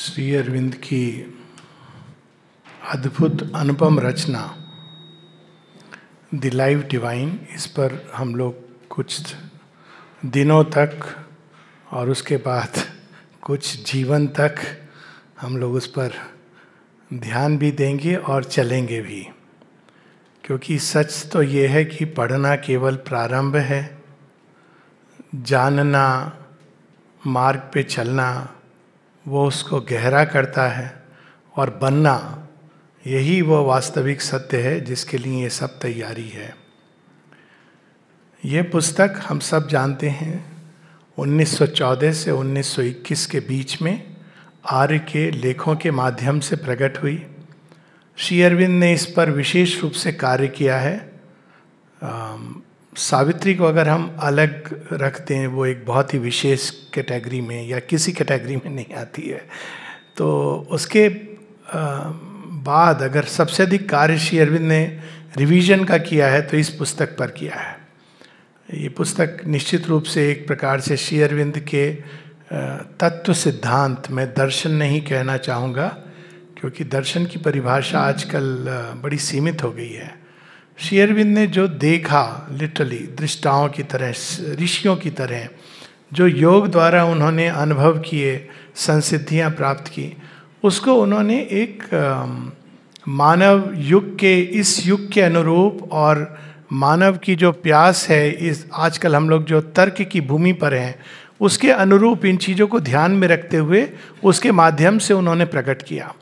श्री अरविंद की अद्भुत अनुपम रचना द लाइव डिवाइन इस पर हम लोग कुछ दिनों तक और उसके बाद कुछ जीवन तक हम लोग उस पर ध्यान भी देंगे और चलेंगे भी। क्योंकि सच तो ये है कि पढ़ना केवल प्रारंभ है, जानना, मार्ग पे चलना वो उसको गहरा करता है और बनना यही वो वास्तविक सत्य है जिसके लिए ये सब तैयारी है। ये पुस्तक हम सब जानते हैं 1914 से 1921 के बीच में आर्य के लेखों के माध्यम से प्रकट हुई। श्री अरविंद ने इस पर विशेष रूप से कार्य किया है। सावित्री को अगर हम अलग रखते हैं, वो एक बहुत ही विशेष कैटेगरी में या किसी कैटेगरी में नहीं आती है तो उसके बाद अगर सबसे अधिक कार्य श्री अरविंद ने रिवीजन का किया है तो इस पुस्तक पर किया है। ये पुस्तक निश्चित रूप से एक प्रकार से श्री अरविंद के तत्व सिद्धांत में दर्शन नहीं कहना चाहूँगा, क्योंकि दर्शन की परिभाषा आजकल बड़ी सीमित हो गई है। श्री अरविंद ने जो देखा लिटरली दृष्टाओं की तरह, ऋषियों की तरह, जो योग द्वारा उन्होंने अनुभव किए, संसिद्धियाँ प्राप्त की, उसको उन्होंने एक मानव युग के, इस युग के अनुरूप और मानव की जो प्यास है, इस, आजकल हम लोग जो तर्क की भूमि पर हैं, उसके अनुरूप इन चीज़ों को ध्यान में रखते हुए, उसके माध्यम से उन्होंने प्रकट किया।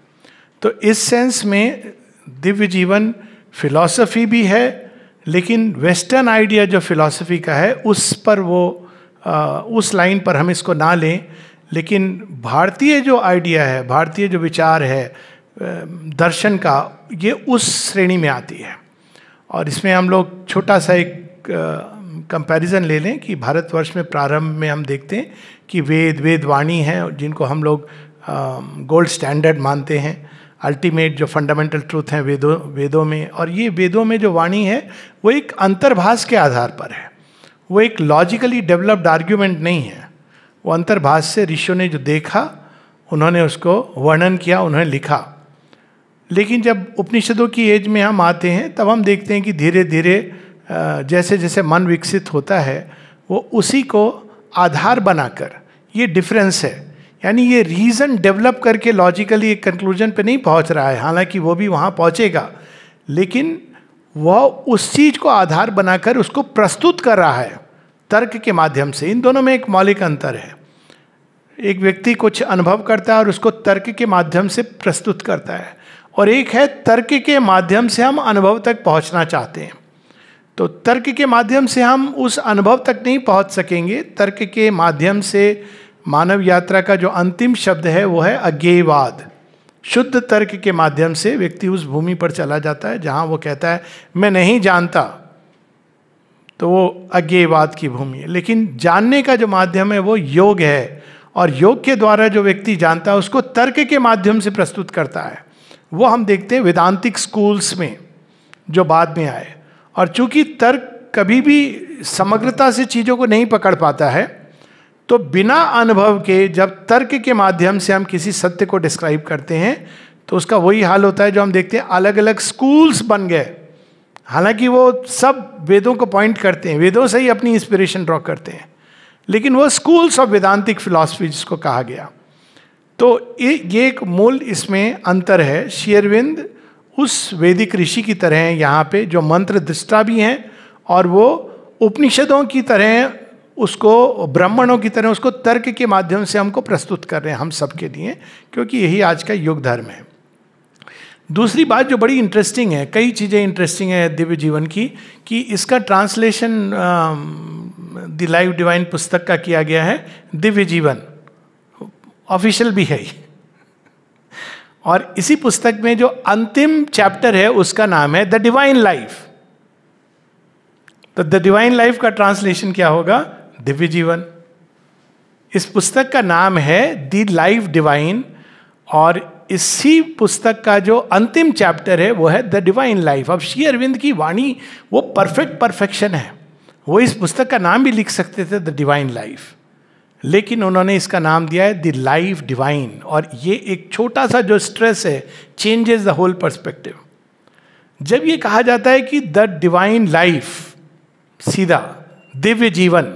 तो इस सेंस में दिव्य जीवन फिलॉसफी भी है लेकिन वेस्टर्न आइडिया जो फिलॉसफी का है उस पर वो आ, उस लाइन पर हम इसको ना लें। लेकिन भारतीय जो आइडिया है भारतीय जो विचार है दर्शन का ये उस श्रेणी में आती है। और इसमें हम लोग छोटा सा एक कंपैरिजन ले लें कि भारतवर्ष में प्रारंभ में हम देखते हैं कि वेद वेद वाणी है जिनको हम लोग गोल्ड स्टैंडर्ड मानते हैं। अल्टीमेट जो फंडामेंटल ट्रूथ हैं वेदों वेदों में। और ये वेदों में जो वाणी है, वो एक अंतर्भाष के आधार पर है। वो एक लॉजिकली डेवलप्ड आर्ग्यूमेंट नहीं है। वो अंतर्भाष से ऋषियों ने जो देखा, उन्होंने उसको वर्णन किया, उन्होंने लिखा। लेकिन जब उपनिषदों की एज में हम आते हैं, तब हम देखते हैं कि धीरे धीरे जैसे जैसे मन विकसित होता है, वो उसी को आधार बनाकर, ये डिफरेंस है। यानी ये रीज़न डेवलप करके लॉजिकली एक कंक्लूजन पे नहीं पहुँच रहा है। हालाँकि वो भी वहाँ पहुँचेगा। लेकिन वह उस चीज़ को आधार बनाकर उसको प्रस्तुत कर रहा है तर्क के माध्यम से। इन दोनों में एक मौलिक अंतर है। एक व्यक्ति कुछ अनुभव करता है और उसको तर्क के माध्यम से प्रस्तुत करता है। और एक है तर्क के माध्यम से हम अनुभव तक पहुँचना चाहते हैं। तो तर्क के माध्यम से हम उस अनुभव तक नहीं पहुँच सकेंगे। तर्क के माध्यम से मानव यात्रा का जो अंतिम शब्द है, वो है अज्ञेयवाद। शुद्ध तर्क के माध्यम से व्यक्ति उस भूमि पर चला जाता है, जहाँ वो कहता है, मैं नहीं जानता। तो वो अज्ञेयवाद की भूमि है। लेकिन जानने का जो माध्यम है, वो योग है। और योग के द्वारा जो व्यक्ति जानता है, उसको तर्क के माध्यम से प्रस्तुत करता है। वो हम देखते हैं वेदांतिक स्कूल्स में, जो बाद में आए। और चूँकि तर्क कभी भी समग्रता से चीज़ों को नहीं पकड़ पाता है तो बिना अनुभव के जब तर्क के माध्यम से हम किसी सत्य को डिस्क्राइब करते हैं तो उसका वही हाल होता है जो हम देखते हैं अलग अलग स्कूल्स बन गए। हालाँकि वो सब वेदों को पॉइंट करते हैं, वेदों से ही अपनी इंस्पिरेशन ड्रॉ करते हैं, लेकिन वो स्कूल्स ऑफ़ वेदांतिक फिलॉसफी जिसको कहा गया। तो ये एक मूल इसमें अंतर है। शेयरविंद उस वैदिक ऋषि की तरह हैं यहाँ पे, जो मंत्र दृष्टा भी हैं और वो उपनिषदों की तरह उसको ब्राह्मणों की तरह, उसको तर्क के माध्यम से हमको प्रस्तुत कर रहे हैं, हम सबके लिए, क्योंकि यही आज का युग धर्म है। दूसरी बात जो बड़ी इंटरेस्टिंग है, कई चीज़ें इंटरेस्टिंग है दिव्य जीवन की, कि इसका ट्रांसलेशन द लाइव डिवाइन पुस्तक का किया गया है, दिव्य जीवन। ऑफिशियल भी है और इसी पुस्तक में जो अंतिम चैप्टर है, उसका नाम है द डिवाइन लाइफ तो द डिवाइन लाइफ का ट्रांसलेशन क्या होगा? दिव्य जीवन। इस पुस्तक का नाम है दी लाइफ डिवाइन और इसी पुस्तक का जो अंतिम चैप्टर है वो है द डिवाइन लाइफ। अब श्री अरविंद की वाणी वो परफेक्ट परफेक्शन है। वो इस पुस्तक का नाम भी लिख सकते थे, द डिवाइन लाइफ। लेकिन उन्होंने इसका नाम दिया है द लाइफ डिवाइन और ये एक छोटा सा जो स्ट्रेस है चेंजेस द होल परस्पेक्टिव जब ये कहा जाता है कि द डिवाइन लाइफ, सीधा, दिव्य जीवन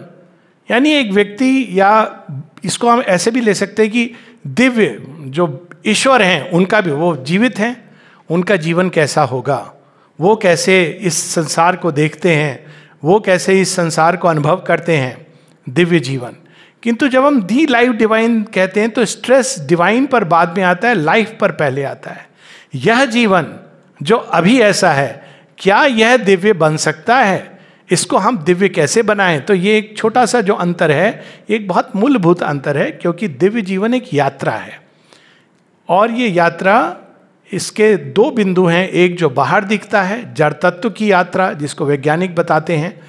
यानी एक व्यक्ति या इसको हम ऐसे भी ले सकते हैं कि दिव्य जो ईश्वर हैं, उनका भी, वो जीवित हैं, उनका जीवन कैसा होगा? वो कैसे इस संसार को देखते हैं? वो कैसे इस संसार को अनुभव करते हैं? दिव्य जीवन। किंतु जब हम दी लाइफ डिवाइन कहते हैं तो स्ट्रेस डिवाइन पर बाद में आता है, लाइफ पर पहले आता है। यह जीवन जो अभी ऐसा है, क्या यह दिव्य बन सकता है? इसको हम दिव्य कैसे बनाएँ? तो ये एक छोटा सा जो अंतर है, एक बहुत मूलभूत अंतर है, क्योंकि दिव्य जीवन एक यात्रा है। और ये यात्रा, इसके दो बिंदु हैं। एक जो बाहर दिखता है, जड़ तत्व की यात्रा, जिसको वैज्ञानिक बताते हैं,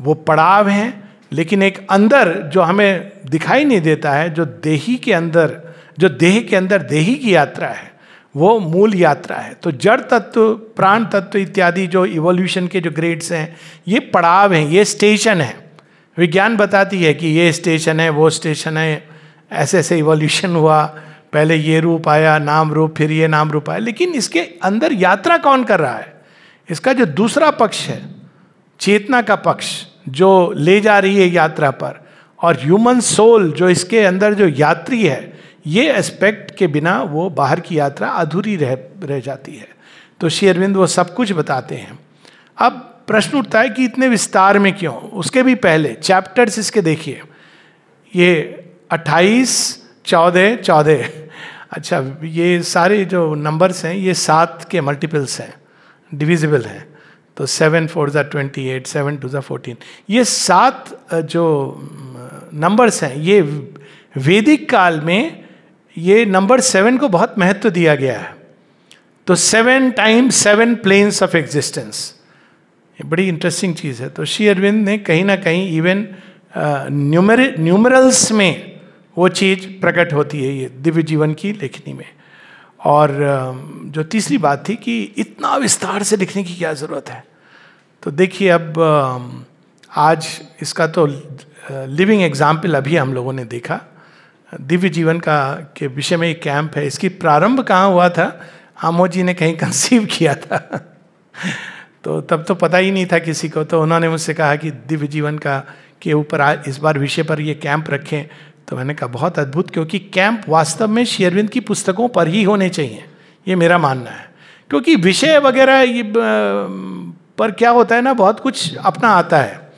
वो पड़ाव हैं, लेकिन एक अंदर जो हमें दिखाई नहीं देता है, जो देही के अंदर, जो देह के अंदर देही की यात्रा है। वो मूल यात्रा है। तो जड़ तत्व, प्राण तत्व इत्यादि जो इवोल्यूशन के जो ग्रेड्स हैं, ये पड़ाव हैं, ये स्टेशन है। विज्ञान बताती है कि ये स्टेशन है, वो स्टेशन है। ऐसे ऐसे इवोल्यूशन हुआ, पहले ये रूप आया, नाम रूप, फिर ये नाम रूप आया। लेकिन इसके अंदर यात्रा कौन कर रहा है? इसका जो दूसरा पक्ष है, चेतना का पक्ष, जो ले जा रही है यात्रा पर। और ह्यूमन सोल जो इसके अंदर जो यात्री है ये एस्पेक्ट के बिना वो बाहर की यात्रा अधूरी रह रह जाती है। तो श्री अरविंद वो सब कुछ बताते हैं। अब प्रश्न उठता है कि इतने विस्तार में क्यों? उसके भी पहले चैप्टर्स इसके देखिए। ये अट्ठाईस, चौदह चौदह। अच्छा ये सारे जो नंबर्स हैं, ये सात के मल्टीपल्स हैं डिविजिबल हैं। तो सेवन फोर ज़ा ट्वेंटी एट सेवन टू ज़ा फोर्टीन ये सात जो नंबर्स हैं, ये वैदिक काल में ये नंबर सेवन को बहुत महत्व दिया गया है। तो seven times seven planes of existence ये बड़ी इंटरेस्टिंग चीज़ है। तो श्री अरविंद ने कहीं ना कहीं इवन न्यूमर न्यूमरल्स में वो चीज़ प्रकट होती है ये दिव्य जीवन की लेखनी में। और जो तीसरी बात थी कि इतना विस्तार से लिखने की क्या ज़रूरत है? तो देखिए अब आज इसका तो लिविंग एग्ज़ाम्पल अभी हम लोगों ने देखा। दिव्य जीवन का, के विषय में एक कैंप है। इसकी प्रारंभ कहाँ हुआ था? आमो जी ने कहीं कंसीव किया था। तो तब तो पता ही नहीं था किसी को। तो उन्होंने मुझसे कहा कि दिव्य जीवन का, के ऊपर इस बार विषय पर ये कैंप रखें। तो मैंने कहा, बहुत अद्भुत, क्योंकि कैंप वास्तव में शेयरविंद की पुस्तकों पर ही होने चाहिए। ये मेरा मानना है। क्योंकि विषय वगैरह ये पर क्या होता है ना, बहुत कुछ अपना आता है।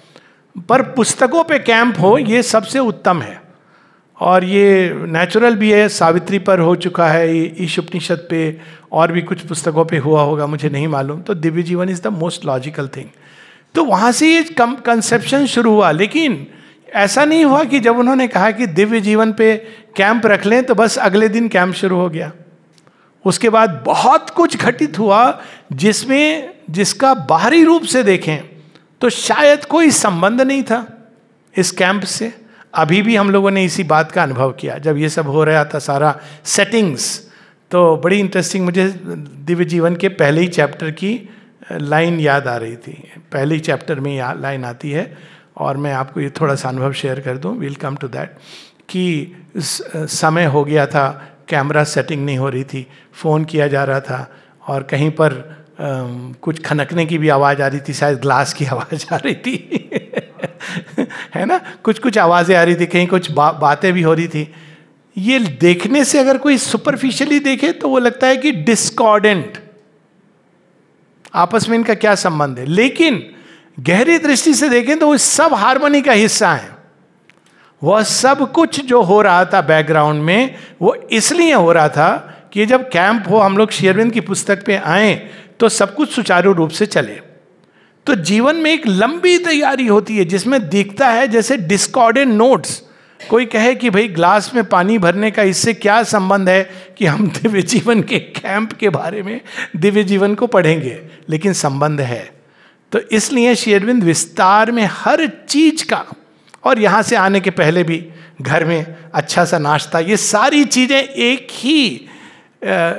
पर पुस्तकों पे कैंप हो, ये सबसे उत्तम है। और ये नेचुरल भी है, सावित्री पर हो चुका है ईश उपनिषद पे और भी कुछ पुस्तकों पे हुआ होगा, मुझे नहीं मालूम। तो दिव्य जीवन is the most logical thing तो वहाँ से ये कम कंसेप्शन शुरू हुआ, लेकिन ऐसा नहीं हुआ कि जब उन्होंने कहा कि दिव्य जीवन पे कैंप रख लें तो बस अगले दिन कैंप शुरू हो गया। उसके बाद बहुत कुछ घटित हुआ, जिसमें, जिसका बाहरी रूप से देखें तो शायद कोई संबंध नहीं था इस कैंप से। अभी भी हम लोगों ने इसी बात का अनुभव किया। जब ये सब हो रहा था सारा सेटिंग्स तो बड़ी इंटरेस्टिंग मुझे दिव्य जीवन के पहले ही चैप्टर की लाइन याद आ रही थी। पहले ही चैप्टर में लाइन आती है और मैं आपको ये थोड़ा सा अनुभव शेयर कर दूँ। विल कम टू दैट कि समय हो गया था कैमरा सेटिंग नहीं हो रही थी फ़ोन किया जा रहा था और कहीं पर आ, कुछ खनकने की भी आवाज़ आ रही थी शायद ग्लास की आवाज़ आ रही थी। है ना? कुछ कुछ आवाज़ें आ रही थी कहीं कुछ बा, बातें भी हो रही थी। ये देखने से अगर कोई सुपरफिशियली देखे तो वो लगता है कि डिस्कॉर्डेंट आपस में इनका क्या संबंध है? लेकिन गहरी दृष्टि से देखें तो वो सब हारमोनी का हिस्सा है। वह सब कुछ जो हो रहा था बैकग्राउंड में वो इसलिए हो रहा था कि जब कैंप हो हम लोग शेयरविंद की पुस्तक पे आए तो सब कुछ सुचारू रूप से चले। तो जीवन में एक लंबी तैयारी होती है, जिसमें दिखता है जैसे डिस्कॉर्डेंट नोट्स कोई कहे कि भाई ग्लास में पानी भरने का इससे क्या संबंध है कि हम दिव्य जीवन के कैंप के बारे में दिव्य जीवन को पढ़ेंगे, लेकिन संबंध है। तो इसलिए शेरविंद विस्तार में हर चीज़ का, और यहाँ से आने के पहले भी घर में अच्छा सा नाश्ता, ये सारी चीज़ें एक ही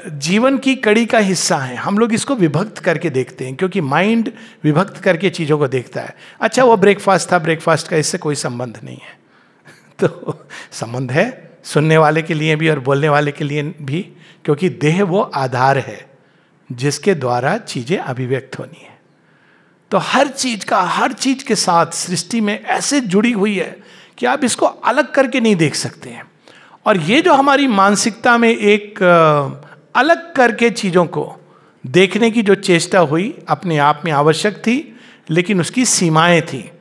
जीवन की कड़ी का हिस्सा है। हम लोग इसको विभक्त करके देखते हैं, क्योंकि माइंड विभक्त करके चीज़ों को देखता है। अच्छा वो ब्रेकफास्ट था, ब्रेकफास्ट का इससे कोई संबंध नहीं है। तो संबंध है सुनने वाले के लिए भी और बोलने वाले के लिए भी, क्योंकि देह वो आधार है, जिसके द्वारा चीज़ें अभिव्यक्त होनी है। तो हर चीज़ का, हर चीज़ के साथ सृष्टि में ऐसे जुड़ी हुई है कि आप इसको अलग करके नहीं देख सकते हैं। और ये जो हमारी मानसिकता में एक अलग करके चीज़ों को देखने की जो चेष्टा हुई, अपने आप में आवश्यक थी, लेकिन उसकी सीमाएँ थी।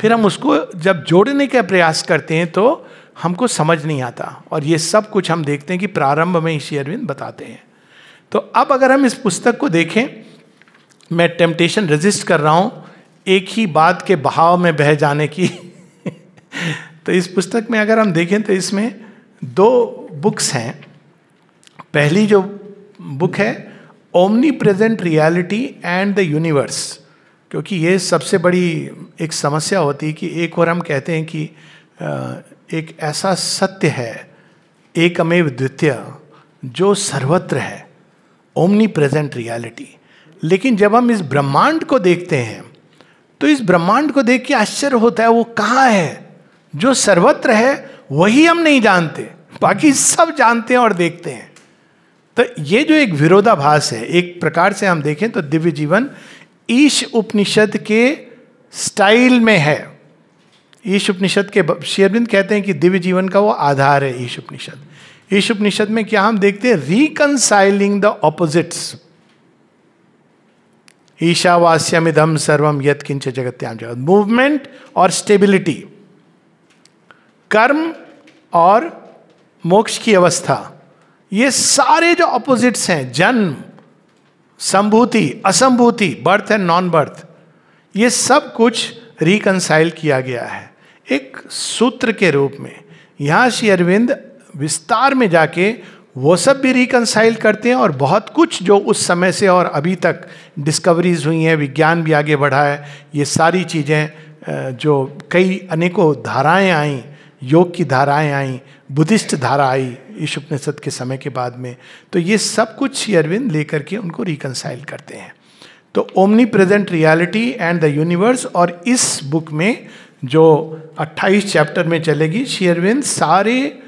फिर हम उसको जब जोड़ने का प्रयास करते हैं तो हमको समझ नहीं आता। और ये सब कुछ हम देखते हैं कि प्रारंभ में ईशी अरविंद बताते हैं। तो अब अगर हम इस पुस्तक को देखें, मैं टेम्पटेशन रजिस्ट कर रहा हूँ, एक ही बात के बहाव में बह जाने की। तो इस पुस्तक में अगर हम देखें तो इसमें दो बुक्स हैं। पहली जो बुक है omnipresent reality and the universe क्योंकि ये सबसे बड़ी एक समस्या होती है कि एक और हम कहते हैं कि एक ऐसा सत्य है, एकमेव द्वितीय, जो सर्वत्र है ओमनी प्रेजेंट रियलिटी लेकिन जब हम इस ब्रह्मांड को देखते हैं तो इस ब्रह्मांड को देख के आश्चर्य होता है, वो कहाँ है? जो सर्वत्र है वही हम नहीं जानते, बाकी सब जानते हैं और देखते हैं। तो ये जो एक विरोधाभास है, एक प्रकार से हम देखें तो दिव्य जीवन ईश उपनिषद के स्टाइल में है। ईश उपनिषद के शेरबिंद कहते हैं कि दिव्य जीवन का वो आधार है ईश उपनिषद। ईश उपनिषद में क्या हम देखते हैं? रिकनसाइलिंग द ऑपोजिट्स ईशावास्यमिदम सर्वम यत किंच जगत्याम जगत मूवमेंट और स्टेबिलिटी कर्म और मोक्ष की अवस्था। ये सारे जो अपोजिट्स हैं, जन्म, संभूति, असंभूति बर्थ एंड नॉन बर्थ ये सब कुछ रिकनसाइल किया गया है। एक सूत्र के रूप में, यहाँ श्री अरविंद विस्तार में जाके वो सब भी रिकनसाइल करते हैं और बहुत कुछ जो उस समय से और अभी तक डिस्कवरीज हुई हैं, विज्ञान भी आगे बढ़ा है, ये सारी चीज़ें जो कई अनेकों धाराएँ आई योग की धाराएँ आई, बुद्धिस्ट धारा आई ईश उपनिषद के समय के बाद में। तो ये सब कुछ श्री अरविंद लेकर के उनको रिकनसाइल करते हैं। तो omnipresent reality and the universe और इस बुक में जो 28 चैप्टर में चलेगी शेयरविंद सारे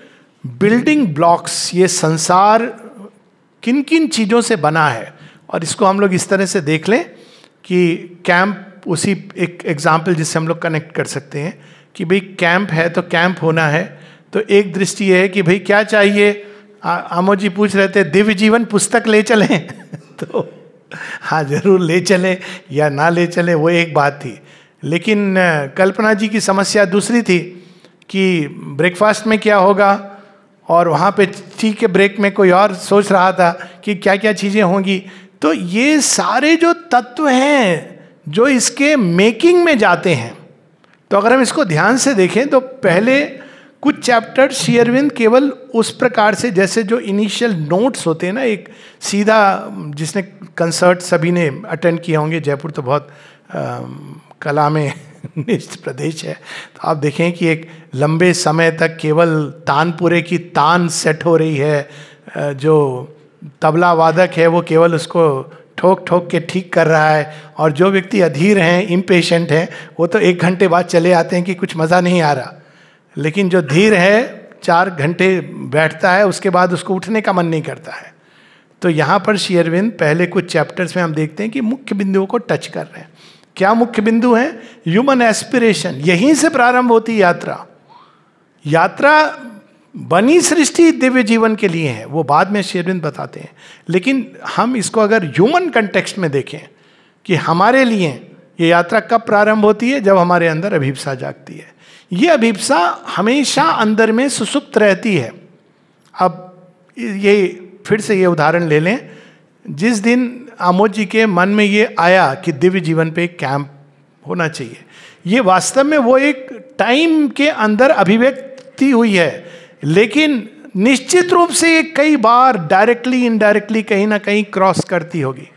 बिल्डिंग ब्लॉक्स ये संसार किन किन चीज़ों से बना है? और इसको हम लोग इस तरह से देख लें कि कैंप उसी एक एग्ज़ाम्पल जिससे हम लोग कनेक्ट कर सकते हैं। कि भाई कैंप है तो कैंप होना है। तो एक दृष्टि ये है कि भाई क्या चाहिए? आमो जी पूछ रहे थे, दिव्य जीवन पुस्तक ले चलें? तो हाँ ज़रूर ले चलें या ना ले चलें, वो एक बात थी। लेकिन कल्पना जी की समस्या दूसरी थी कि ब्रेकफास्ट में क्या होगा? और वहाँ पे ठीक है ब्रेक में कोई और सोच रहा था कि क्या क्या चीज़ें होंगी। तो ये सारे जो तत्व हैं, जो इसके मेकिंग में जाते हैं तो अगर हम इसको ध्यान से देखें तो पहले कुछ चैप्टर शेयरविंद केवल उस प्रकार से जैसे जो इनिशियल नोट्स होते हैं ना एक सीधा जिसने कंसर्ट सभी ने अटेंड किए होंगे जयपुर तो बहुत आ, कला में निष्ठ प्रदेश है। तो आप देखें कि एक लंबे समय तक केवल तानपुरे की तान सेट हो रही है। जो तबला वादक है वो केवल उसको ठोक ठोक के ठीक कर रहा है और जो व्यक्ति अधीर हैं इम्पेशेंट हैं, वो तो एक घंटे बाद चले आते हैं कि कुछ मज़ा नहीं आ रहा। लेकिन जो धीर है, चार घंटे बैठता है, उसके बाद उसको उठने का मन नहीं करता है। तो यहाँ पर शेयरविंद पहले कुछ चैप्टर्स में हम देखते हैं कि मुख्य बिंदुओं को टच कर रहे हैं। क्या मुख्य बिंदु है? ह्यूमन एस्पिरेशन यहीं से प्रारंभ होती यात्रा। यात्रा बनी सृष्टि दिव्य जीवन के लिए है, वो बाद में शेरविंद बताते हैं। लेकिन हम इसको अगर ह्यूमन कंटेक्स्ट में देखें कि हमारे लिए ये यात्रा कब प्रारंभ होती है, जब हमारे अंदर अभिप्सा जागती है। ये अभिप्सा हमेशा अंदर में सुसुप्त रहती है। अब ये फिर से ये उदाहरण ले लें। जिस दिन आमोद जी के मन में ये आया कि दिव्य जीवन पे कैंप होना चाहिए, ये वास्तव में वो एक टाइम के अंदर अभिव्यक्ति हुई है। लेकिन निश्चित रूप से ये कई बार डायरेक्टली इनडायरेक्टली कहीं ना कहीं क्रॉस करती होगी।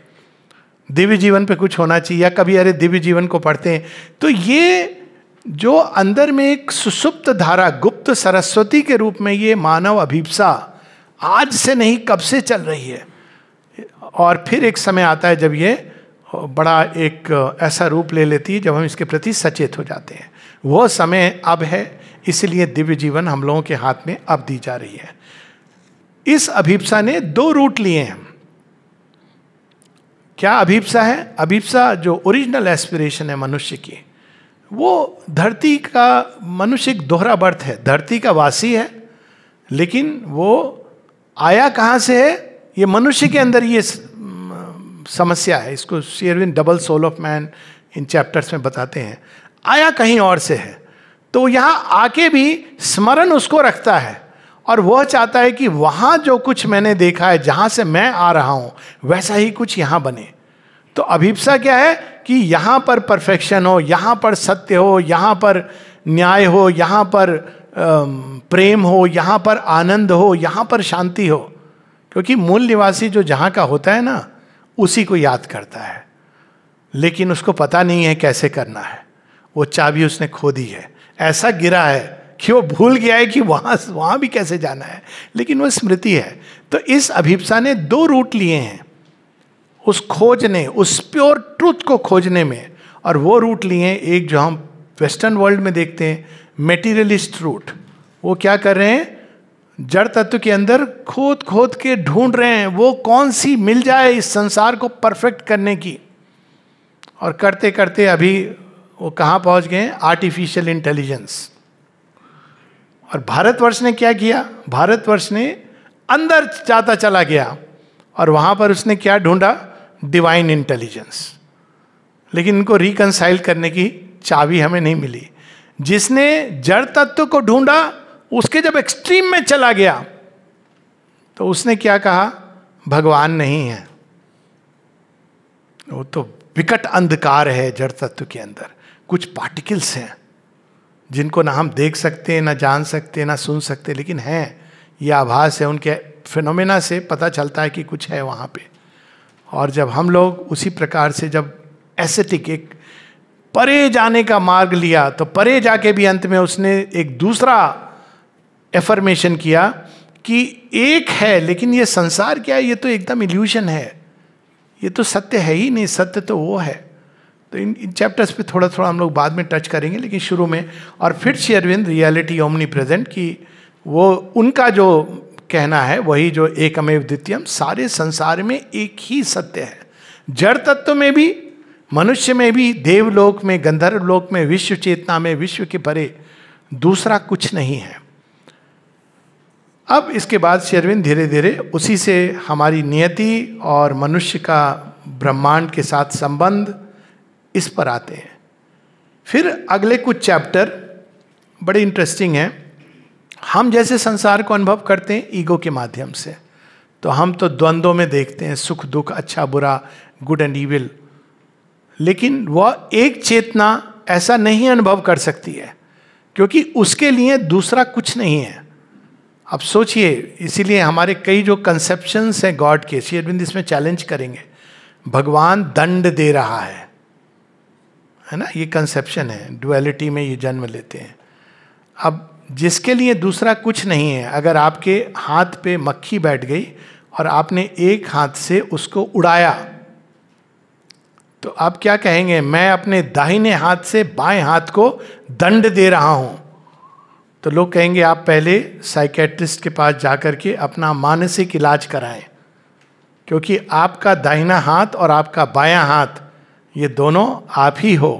दिव्य जीवन पे कुछ होना चाहिए या कभी, अरे, दिव्य जीवन को पढ़ते हैं। तो ये जो अंदर में एक सुसुप्त धारा, गुप्त सरस्वती के रूप में ये मानव अभिप्सा आज से नहीं, कब से चल रही है? और फिर एक समय आता है जब ये बड़ा एक ऐसा रूप ले लेती है जब हम इसके प्रति सचेत हो जाते हैं। वह समय अब है। इसलिए दिव्य जीवन हम लोगों के हाथ में अब दी जा रही है। इस अभिप्सा ने दो रूट लिए हैं। क्या अभिप्सा है? अभिप्सा जो ओरिजिनल एस्पिरेशन है मनुष्य की, वो धरती का मनुष्य एक दोहरा बर्थ है। धरती का वासी है, लेकिन वो आया कहाँ से है? ये मनुष्य के अंदर ये समस्या है। इसको शेयरविन double soul of man in chapters में बताते हैं। आया कहीं और से है। तो यहाँ आके भी स्मरण उसको रखता है और वह चाहता है कि वहाँ जो कुछ मैंने देखा है, जहाँ से मैं आ रहा हूँ, वैसा ही कुछ यहाँ बने। तो अभिप्सा क्या है कि यहाँ पर परफेक्शन हो, यहाँ पर सत्य हो, यहाँ पर न्याय हो, यहाँ पर प्रेम हो, यहाँ पर आनंद हो, यहाँ पर शांति हो। क्योंकि मूल निवासी जो जहाँ का होता है ना, उसी को याद करता है। लेकिन उसको पता नहीं है कैसे करना है। वो चाबी उसने खो दी है। ऐसा गिरा है कि वो भूल गया है कि वहाँ वहाँ भी कैसे जाना है। लेकिन वो स्मृति है। तो इस अभिप्सा ने दो रूट लिए हैं। उस खोजने, उस प्योर ट्रूथ को खोजने में। और वो रूट लिए हैं एक जो हम वेस्टर्न वर्ल्ड में देखते हैं, मेटीरियलिस्ट रूट। वो क्या कर रहे हैं? जड़ तत्व के अंदर खोद खोद के ढूंढ रहे हैं, वो कौन सी मिल जाए इस संसार को परफेक्ट करने की। और करते करते अभी वो कहाँ पहुँच गए? आर्टिफिशियल इंटेलिजेंस और भारतवर्ष ने क्या किया? भारतवर्ष ने अंदर जाता चला गया और वहाँ पर उसने क्या ढूंढा? डिवाइन इंटेलिजेंस लेकिन इनको रिकनसाइल करने की चाबी हमें नहीं मिली। जिसने जड़ तत्व को ढूंढा, उसके जब एक्सट्रीम में चला गया तो उसने क्या कहा? भगवान नहीं है। वो तो विकट अंधकार है जड़ तत्व के अंदर। कुछ पार्टिकल्स हैं, जिनको ना हम देख सकते हैं ना जान सकते हैं ना सुन सकते, लेकिन हैं, ये आभास है उनके फिनोमेना से पता चलता है कि कुछ है वहाँ पे। और जब हम लोग उसी प्रकार से जब एसेटिक एक परे जाने का मार्ग लिया तो परे जाके भी अंत में उसने एक दूसरा एफर्मेशन किया कि एक है, लेकिन ये संसार क्या है? ये तो एकदम इल्यूशन है। ये तो सत्य है ही नहीं, सत्य तो वो है। तो इन इन चैप्टर्स पे थोड़ा थोड़ा हम लोग बाद में टच करेंगे, लेकिन शुरू में, और फिर शेयरविंद रियलिटी ओमनी प्रेजेंट की वो, उनका जो कहना है, वही जो एकमेव द्वितीयम, सारे संसार में एक ही सत्य है। जड़ तत्व में भी, मनुष्य में भी, देवलोक में गंधर्व लोक में, विश्व चेतना में, विश्व के परे दूसरा कुछ नहीं है। अब इसके बाद शेरविंद धीरे धीरे उसी से हमारी नियति और मनुष्य का ब्रह्मांड के साथ संबंध इस पर आते हैं। फिर अगले कुछ चैप्टर बड़े इंटरेस्टिंग हैं। हम जैसे संसार को अनुभव करते हैं ईगो के माध्यम से। तो हम तो द्वंद्वों में देखते हैं, सुख, दुख अच्छा बुरा गुड एंड ईविल लेकिन वह एक चेतना ऐसा नहीं अनुभव कर सकती है, क्योंकि उसके लिए दूसरा कुछ नहीं है। अब सोचिए, इसीलिए हमारे कई जो कंसेप्शंस हैं गॉड के, श्री अरविंद इसमें चैलेंज करेंगे। भगवान दंड दे रहा है। है ना? ये कंसेप्शन है। डुअलिटी में ये जन्म लेते हैं। अब जिसके लिए दूसरा कुछ नहीं है, अगर आपके हाथ पे मक्खी बैठ गई और आपने एक हाथ से उसको उड़ाया तो आप क्या कहेंगे, मैं अपने दाहिने हाथ से बाएँ हाथ को दंड दे रहा हूँ। तो लोग कहेंगे, आप पहले साइकेट्रिस्ट के पास जाकर के अपना मानसिक इलाज कराएँ, क्योंकि आपका दाहिना हाथ और आपका बायां हाथ ये दोनों आप ही हो।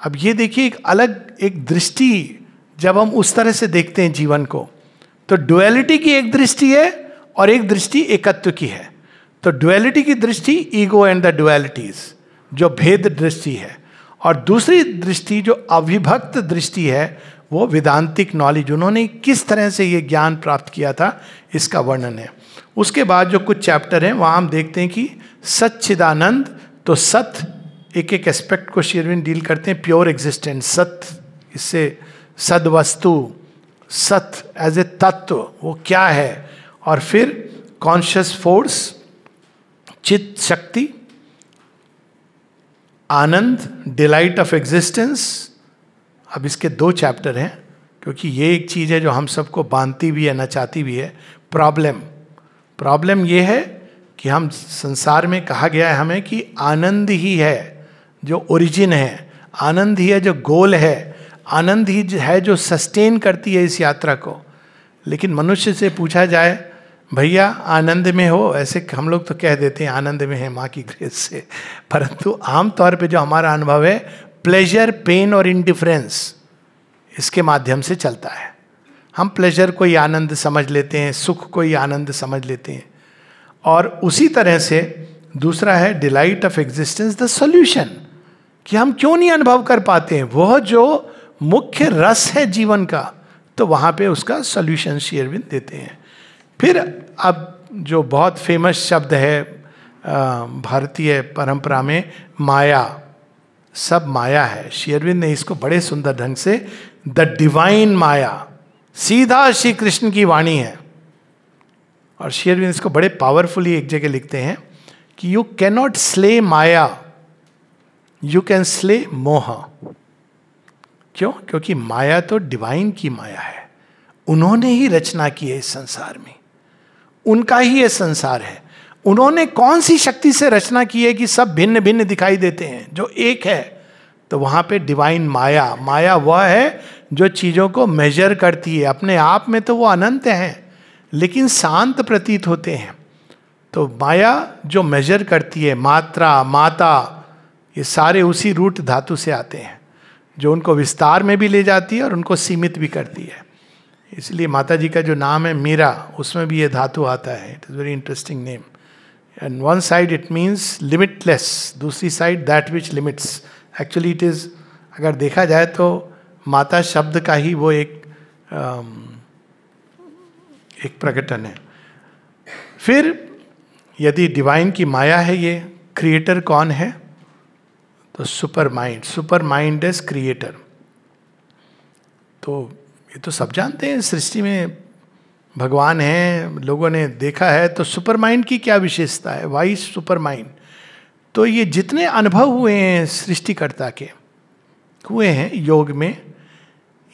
अब ये देखिए एक अलग एक दृष्टि जब हम उस तरह से देखते हैं जीवन को तो डुअलिटी की एक दृष्टि है और एक दृष्टि एकत्व की है। तो डुअलिटी की दृष्टि ईगो एंड द डुअलिटीज जो भेद दृष्टि है, और दूसरी दृष्टि जो अविभक्त दृष्टि है, वो वेदांतिक नॉलेज उन्होंने किस तरह से ये ज्ञान प्राप्त किया था, इसका वर्णन है। उसके बाद जो कुछ चैप्टर हैं, वहाँ हम देखते हैं कि सच्चिदानंद तो सत एक एक एस्पेक्ट को शेरविन डील करते हैं प्योर एग्जिस्टेंस सत, इससे सद वस्तु सत एज ए तत्व, वो क्या है? और फिर कॉन्शियस फोर्स चित शक्ति, आनंद डिलाइट ऑफ़ एग्जिस्टेंस अब इसके दो चैप्टर हैं, क्योंकि ये एक चीज़ है जो हम सबको बांधती भी है, नचाती भी है प्रॉब्लम प्रॉब्लम ये है कि हम संसार में कहा गया है हमें कि आनंद ही है जो ओरिजिन है, आनंद ही है जो गोल है, आनंद ही है जो सस्टेन करती है इस यात्रा को। लेकिन मनुष्य से पूछा जाए, भैया, आनंद में हो? ऐसे हम लोग तो कह देते हैं, आनंद में है माँ की ग्रेस से। परंतु आमतौर पे जो हमारा अनुभव है प्लेजर पेन और इंडिफरेंस इसके माध्यम से चलता है। हम प्लेजर को ही आनंद समझ लेते हैं, सुख को ही आनंद समझ लेते हैं। और उसी तरह से दूसरा है delight of existence the solution कि हम क्यों नहीं अनुभव कर पाते हैं? वह जो मुख्य रस है जीवन का तो वहाँ पे उसका सोल्यूशन शेयरविंद देते हैं। फिर अब जो बहुत फ़ेमस शब्द है भारतीय परंपरा में, माया। सब माया है। शेयरविंद ने इसको बड़े सुंदर ढंग से द डिवाइन माया। सीधा श्री कृष्ण की वाणी है। और शेयरविंद इसको बड़े पावरफुली एक जगह लिखते हैं कि you cannot slay maya you can slay moh क्यों? क्योंकि माया तो डिवाइन की माया है। उन्होंने ही रचना की है इस संसार में। उनका ही यह संसार है। उन्होंने कौन सी शक्ति से रचना की है कि सब भिन्न भिन्न दिखाई देते हैं? जो एक है तो वहाँ पे डिवाइन माया माया वह है जो चीज़ों को मेजर करती है। अपने आप में तो वो अनंत हैं। लेकिन शांत प्रतीत होते हैं। तो माया जो मेजर करती है, मात्रा, माता, ये सारे उसी रूट धातु से आते हैं, जो उनको विस्तार में भी ले जाती है और उनको सीमित भी करती है। इसलिए माता जी का जो नाम है मीरा, उसमें भी ये धातु आता है। It is very interesting name and one side it means limitless दूसरी side that which limits actually it is अगर देखा जाए तो माता शब्द का ही वो एक एक प्रकटन है। फिर यदि डिवाइन की माया है ये क्रिएटर कौन है? तो supermind supermind is creator तो ये तो सब जानते हैं, सृष्टि में भगवान हैं, लोगों ने देखा है तो सुपर माइंड की क्या विशेषता है? वाई सुपर माइंड तो ये जितने अनुभव हुए हैं सृष्टिकर्ता के, हुए हैं योग में,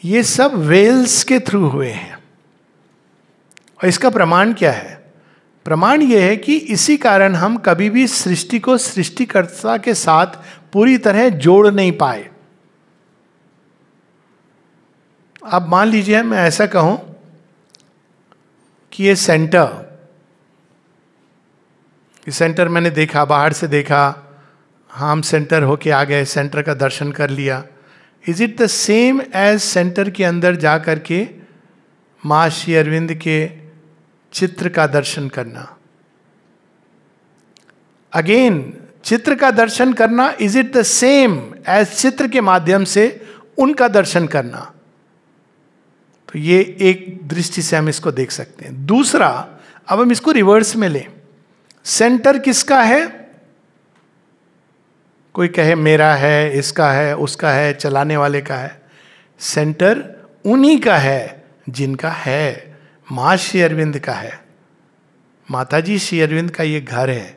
ये सब वेल्स के थ्रू हुए हैं। और इसका प्रमाण क्या है? प्रमाण यह है कि इसी कारण हम कभी भी सृष्टि को सृष्टिकर्ता के साथ पूरी तरह जोड़ नहीं पाए। अब मान लीजिए, मैं ऐसा कहूँ कि ये सेंटर ये सेंटर मैंने देखा, बाहर से देखा, हम सेंटर होके आ गए सेंटर का दर्शन कर लिया। Is it the same as centre के अंदर जा करके माँ श्री अरविंद के चित्र का दर्शन करना। अगेन चित्र का दर्शन करना is it the same as चित्र के माध्यम से उनका दर्शन करना। तो ये एक दृष्टि से हम इसको देख सकते हैं। दूसरा, अब हम इसको रिवर्स में लें। सेंटर किसका है? कोई कहे, मेरा है, इसका है, उसका है, चलाने वाले का है। सेंटर उन्हीं का है जिनका है। माँ श्री अरविंद का है माता जी श्री अरविंद का ये घर है।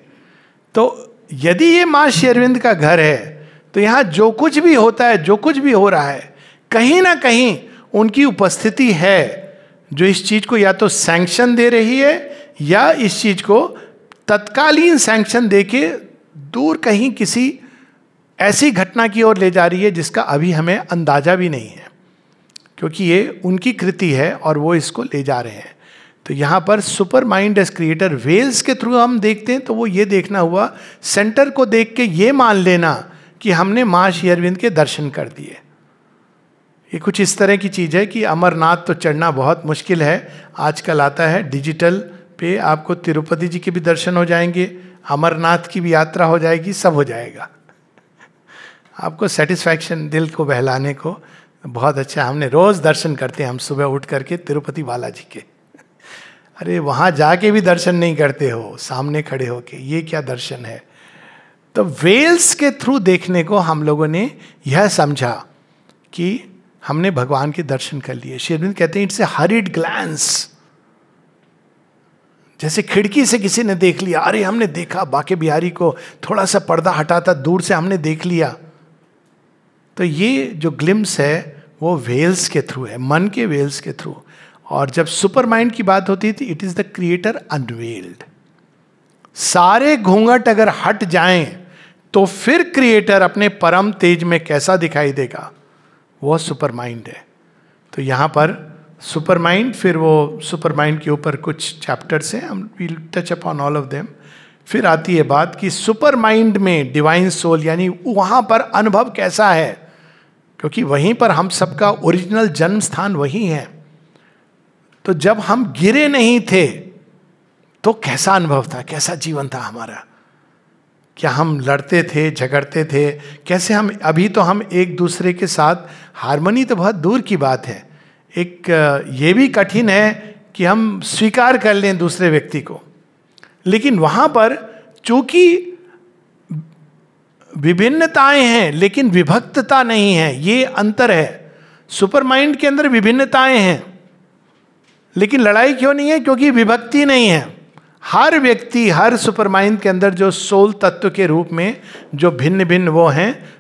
तो यदि ये माँ श्री अरविंद का घर है तो यहाँ जो कुछ भी होता है, जो कुछ भी हो रहा है, कहीं ना कहीं उनकी उपस्थिति है, जो इस चीज़ को या तो सैंक्शन दे रही है, या इस चीज़ को तत्कालीन सैंक्शन दे के दूर कहीं किसी ऐसी घटना की ओर ले जा रही है, जिसका अभी हमें अंदाज़ा भी नहीं है। क्योंकि ये उनकी कृति है और वो इसको ले जा रहे हैं। तो यहाँ पर super mind as creator veils के थ्रू हम देखते हैं तो वो ये देखना हुआ, सेंटर को देख के ये मान लेना कि हमने माँ श्री अरविंद के दर्शन कर दिए। ये कुछ इस तरह की चीज़ है कि अमरनाथ तो चढ़ना बहुत मुश्किल है, आजकल आता है डिजिटल पे, आपको तिरुपति जी के भी दर्शन हो जाएँगे, अमरनाथ की भी यात्रा हो जाएगी, सब हो जाएगा। आपको सेटिस्फैक्शन दिल को बहलाने को बहुत अच्छा हमने रोज दर्शन करते हैं हम सुबह उठ करके तिरुपति बालाजी के। अरे, वहाँ जाके भी दर्शन नहीं करते हो, सामने खड़े होके, ये क्या दर्शन है? तो वेल्स के थ्रू देखने को हम लोगों ने यह समझा कि हमने भगवान के दर्शन कर लिए। शेरविंद कहते हैं, इट्स ए हरिड ग्लैंस। जैसे खिड़की से किसी ने देख लिया, अरे, हमने देखा, बाके बिहारी को थोड़ा सा पर्दा हटाता दूर से हमने देख लिया। तो ये जो ग्लिम्स है, वो वेल्स के थ्रू है, मन के वेल्स के थ्रू और जब सुपर माइंड की बात होती थी it is the creator unveiled सारे घूंघट अगर हट जाएँ तो फिर क्रिएटर अपने परम तेज में कैसा दिखाई देगा? वो सुपर माइंड है. तो यहाँ पर सुपर माइंड फिर वो सुपर माइंड के ऊपर कुछ चैप्टर्स हैं, हम will touch upon all of them फिर आती है बात कि सुपर माइंड में डिवाइन सोल यानी वहाँ पर अनुभव कैसा है? क्योंकि वहीं पर हम सबका ओरिजिनल जन्म स्थान वही है। तो जब हम गिरे नहीं थे तो कैसा अनुभव था? कैसा जीवन था हमारा? क्या हम लड़ते थे, झगड़ते थे? कैसे हम, अभी तो हम एक दूसरे के साथ, हारमोनी तो बहुत दूर की बात है। एक, ये भी कठिन है कि हम स्वीकार कर लें दूसरे व्यक्ति को। लेकिन वहाँ पर, चूँकि विभिन्नताएँ हैं, लेकिन विभक्तता नहीं है। ये अंतर है। सुपर माइंड के अंदर विभिन्नताएँ हैं। लेकिन लड़ाई क्यों नहीं है? क्योंकि विभक्ति नहीं है। हर व्यक्ति, हर सुपर माइंड के अंदर जो सोल तत्व के रूप में जो भिन्न भिन्न वो हैं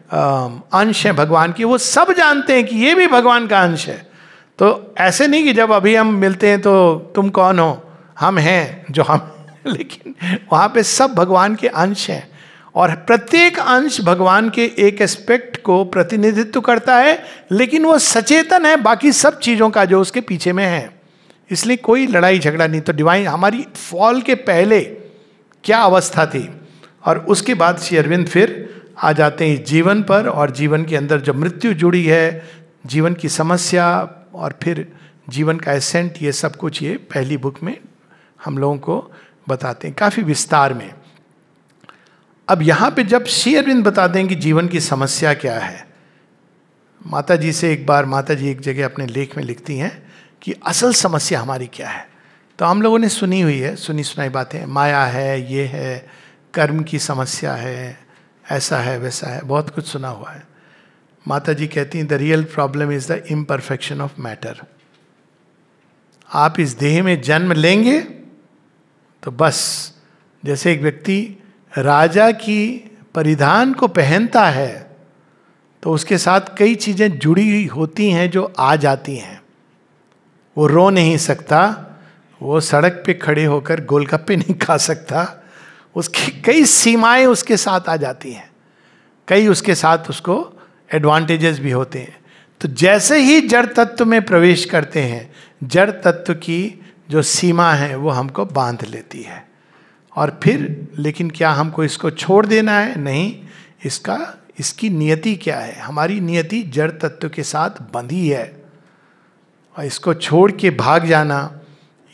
अंश हैं भगवान की, वो सब जानते हैं कि ये भी भगवान का अंश है। तो ऐसे नहीं कि जब अभी हम मिलते हैं तो तुम कौन हो? हम हैं जो हम लेकिन वहाँ पे सब भगवान के अंश हैं। और प्रत्येक अंश भगवान के एक एस्पेक्ट को प्रतिनिधित्व करता है, लेकिन वो सचेतन है, बाकी सब चीज़ों का जो उसके पीछे में है। इसलिए कोई लड़ाई झगड़ा नहीं तो डिवाइन हमारी फॉल के पहले क्या अवस्था थी? और उसके बाद श्री अरविंद फिर आ जाते हैं जीवन पर, और जीवन के अंदर जो मृत्यु जुड़ी है, जीवन की समस्या और फिर जीवन का एसेंट ये सब कुछ ये पहली बुक में हम लोगों को बताते हैं। काफ़ी विस्तार में। अब यहाँ पे जब श्री अरविंद बता दें कि जीवन की समस्या क्या है माता जी से एक बार माता जी एक जगह अपने लेख में लिखती हैं कि असल समस्या हमारी क्या है। तो हम लोगों ने सुनी हुई है, सुनी सुनाई बातें, माया है, ये है, कर्म की समस्या है, ऐसा है, वैसा है, बहुत कुछ सुना हुआ है। माता जी कहती हैं the real problem is the imperfection of matter आप इस देह में जन्म लेंगे तो बस, जैसे एक व्यक्ति राजा की परिधान को पहनता है तो उसके साथ कई चीज़ें जुड़ी हुई होती हैं जो आ जाती हैं। वो रो नहीं सकता, वो सड़क पे खड़े होकर गोलगप्पे नहीं खा सकता, उसकी कई सीमाएँ उसके साथ आ जाती हैं। कई उसके साथ उसको एडवांटेजेस भी होते हैं। तो जैसे ही जड़ तत्व में प्रवेश करते हैं, जड़ तत्व की जो सीमा है, वो हमको बाँध लेती है। और फिर, लेकिन क्या हमको इसको छोड़ देना है? नहीं। इसका, इसकी नियति क्या है? हमारी नियति जड़ तत्व के साथ बंधी है। और इसको छोड़ के भाग जाना,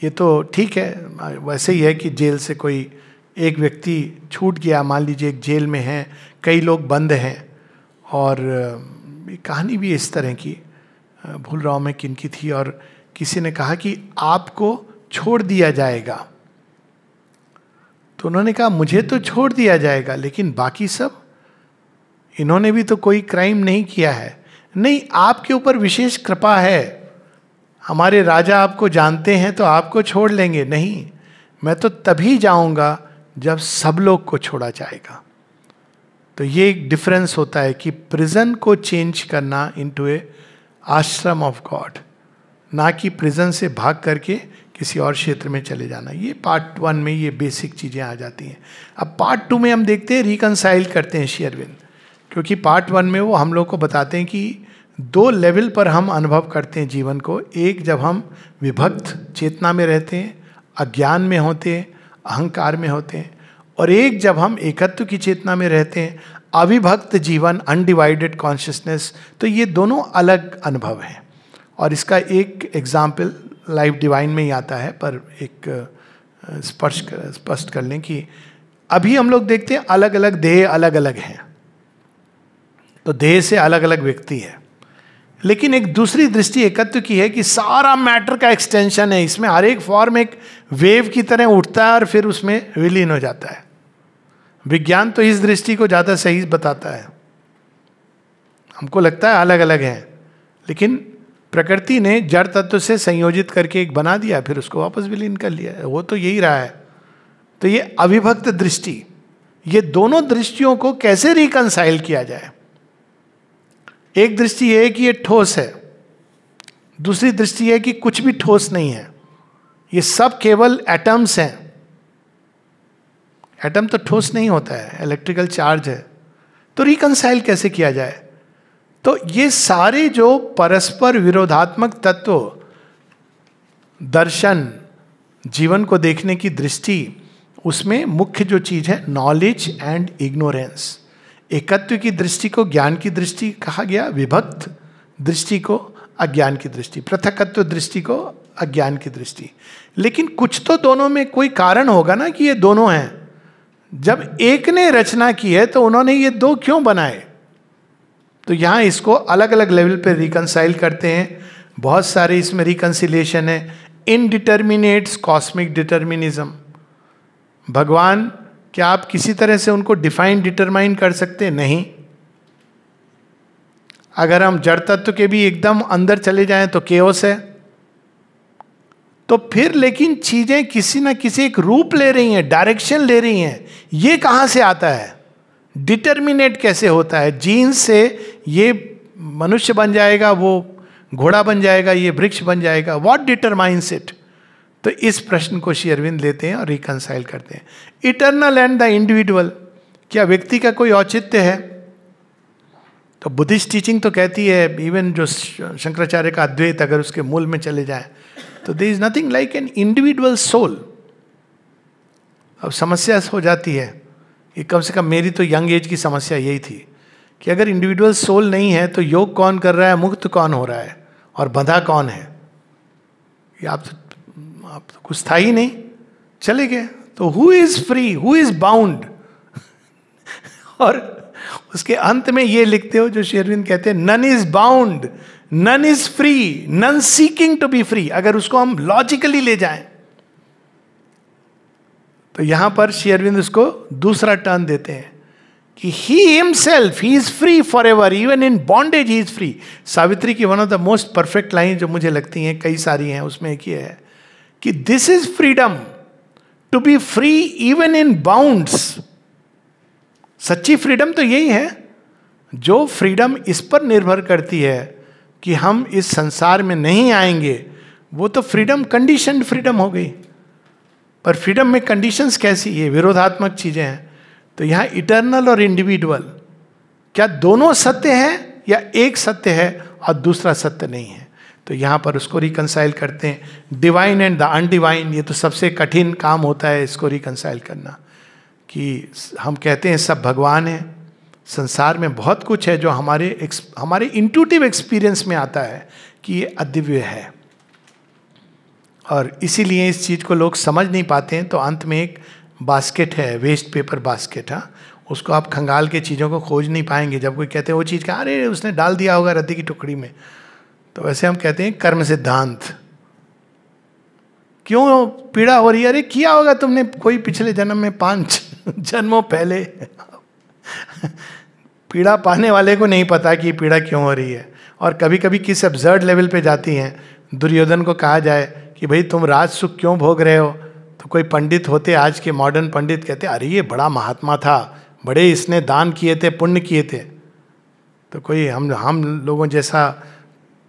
ये तो ठीक है। वैसे ही है कि जेल से कोई एक व्यक्ति छूट गया, मान लीजिए एक जेल में है, कई लोग बंद हैं। और कहानी भी इस तरह की, भूल रहा हूँ मैं किन की थी। और किसी ने कहा कि आपको छोड़ दिया जाएगा। तो उन्होंने कहा, मुझे तो छोड़ दिया जाएगा, लेकिन बाकी सब? इन्होंने भी तो कोई क्राइम नहीं किया है। नहीं, आपके ऊपर विशेष कृपा है। हमारे राजा आपको जानते हैं तो आपको छोड़ लेंगे। नहीं, मैं तो तभी जाऊँगा जब सब लोग को छोड़ा जाएगा। तो ये एक डिफरेंस होता है कि प्रिजन को चेंज करना इनटू ए आश्रम ऑफ़ गॉड ना कि प्रिजन से भाग करके किसी और क्षेत्र में चले जाना। ये पार्ट वन में ये बेसिक चीज़ें आ जाती हैं। अब पार्ट टू में हम देखते हैं रिकनसाइल करते हैं शेयरविंद क्योंकि पार्ट वन में वो हम लोग को बताते हैं कि दो लेवल पर हम अनुभव करते हैं जीवन को। एक जब हम विभक्त चेतना में रहते हैं, अज्ञान में होते हैं, अहंकार में होते हैं, और एक जब हम एकत्व की चेतना में रहते हैं, अविभक्त जीवन अनडिवाइडेड कॉन्शियसनेस तो ये दोनों अलग अनुभव हैं। और इसका एक एग्ज़ाम्पल लाइफ डिवाइन में ही आता है पर एक स्पर्श कर, स्पष्ट कर लें कि अभी हम लोग देखते हैं अलग अलग देह अलग अलग हैं। तो देह से अलग अलग व्यक्ति है। लेकिन एक दूसरी दृष्टि एकत्व की है कि सारा मैटर का एक्सटेंशन है इसमें हर एक फॉर्म एक वेव की तरह उठता है और फिर उसमें विलीन हो जाता है। विज्ञान तो इस दृष्टि को ज़्यादा सही बताता है। हमको लगता है अलग अलग हैं लेकिन प्रकृति ने जड़ तत्व से संयोजित करके एक बना दिया, फिर उसको वापस विलीन कर लिया। वो तो यही रहा है। तो ये अविभक्त दृष्टि, ये दोनों दृष्टियों को कैसे रिकनसाइल किया जाए? एक दृष्टि यह है कि ये ठोस है, दूसरी दृष्टि है कि कुछ भी ठोस नहीं है। ये सब केवल एटम्स हैं। एटम तो ठोस नहीं होता है इलेक्ट्रिकल चार्ज है। तो रिकनसाइल कैसे किया जाए? तो ये सारे जो परस्पर विरोधात्मक तत्व, दर्शन, जीवन को देखने की दृष्टि, उसमें मुख्य जो चीज़ है नॉलेज एंड इग्नोरेंस एकत्व की दृष्टि को ज्ञान की दृष्टि कहा गया, विभक्त दृष्टि को अज्ञान की दृष्टि, पृथकत्व दृष्टि को अज्ञान की दृष्टि। लेकिन कुछ तो दोनों में कोई कारण होगा ना कि ये दोनों हैं। जब एक ने रचना की है तो उन्होंने ये दो क्यों बनाए? तो यहाँ इसको अलग अलग लेवल पे रिकनसाइल करते हैं। बहुत सारे इसमें रिकनसिलेशन है। इनडिटर्मिनेट्स कॉस्मिक डिटर्मिनिज्म भगवान, क्या आप किसी तरह से उनको डिफाइन डिटरमाइन कर सकते? नहीं। अगर हम जड़ तत्व के भी एकदम अंदर चले जाएँ तो केओस है। तो फिर लेकिन चीज़ें किसी ना किसी एक रूप ले रही हैं डायरेक्शन ले रही हैं। ये कहाँ से आता है? डिटर्मिनेट कैसे होता है? जीन्स से ये मनुष्य बन जाएगा, वो घोड़ा बन जाएगा, ये वृक्ष बन जाएगा। वॉट डिटरमाइंस इट तो इस प्रश्न को श्री अरविंद लेते हैं और रिकनसाइल करते हैं। इटर्नल एंड द इंडिविजुअल क्या व्यक्ति का कोई औचित्य है? तो बुद्धिस्ट टीचिंग तो कहती है इवन जो शंकराचार्य का अद्वैत अगर उसके मूल में चले जाए तो there is nothing like an individual soul अब समस्या हो जाती है ये कम से कम मेरी तो यंग एज की समस्या यही थी कि अगर इंडिविजुअल सोल नहीं है तो योग कौन कर रहा है, मुक्त कौन हो रहा है, और बंधा कौन है? ये आप तो आप तो कुछ था ही नहीं। चले गए। तो who is free who is bound और उसके अंत में ये लिखते हो, जो शेरविंद कहते हैं none is bound none is free none seeking to be free अगर उसको हम लॉजिकली ले जाएँ तो यहाँ पर शेयरविंद उसको दूसरा टर्न देते हैं कि he himself he is free forever even in bondage he is free Savitri की one of the most perfect line जो मुझे लगती हैं, कई सारी हैं, उसमें एक ये है कि this is freedom to be free even in bounds सच्ची फ्रीडम तो यही है जो फ्रीडम इस पर निर्भर करती है कि हम इस संसार में नहीं आएँगे। वो तो फ्रीडम कंडीशन फ्रीडम हो गई। पर फ्रीडम में कंडीशंस कैसी? है विरोधात्मक चीज़ें हैं। तो यहाँ इटर्नल और इंडिविजुअल क्या दोनों सत्य हैं या एक सत्य है और दूसरा सत्य नहीं है? तो यहाँ पर उसको रिकनसाइल करते हैं। डिवाइन एंड द अनडिवाइन ये तो सबसे कठिन काम होता है इसको रिकनसाइल करना। कि हम कहते हैं सब भगवान है। संसार में बहुत कुछ है जो हमारे हमारे इंटूटिव एक्सपीरियंस में आता है कि ये अदिव्य है। और इसीलिए इस चीज़ को लोग समझ नहीं पाते हैं तो अंत में एक बास्केट है वेस्ट पेपर बास्केट हाँ। उसको आप खंगाल के चीज़ों को खोज नहीं पाएँगे। जब कोई कहते हैं, वो चीज़ क्या? अरे, उसने डाल दिया होगा रद्दी की टुकड़ी में। तो वैसे हम कहते हैं, कर्म सिद्धांत। क्यों पीड़ा हो रही है? अरे, किया होगा तुमने कोई पिछले जन्म में पाँच जन्मों पहले? पीड़ा पाने वाले को नहीं पता कि पीड़ा क्यों हो रही है। और कभी कभी किस एब्जर्ड लेवल पे जाती हैं। दुर्योधन को कहा जाए कि भाई तुम राज सुख क्यों भोग रहे हो? तो कोई पंडित होते आज के मॉडर्न पंडित कहते, अरे ये बड़ा महात्मा था, बड़े इसने दान किए थे, पुण्य किए थे। तो कोई हम हम लोगों जैसा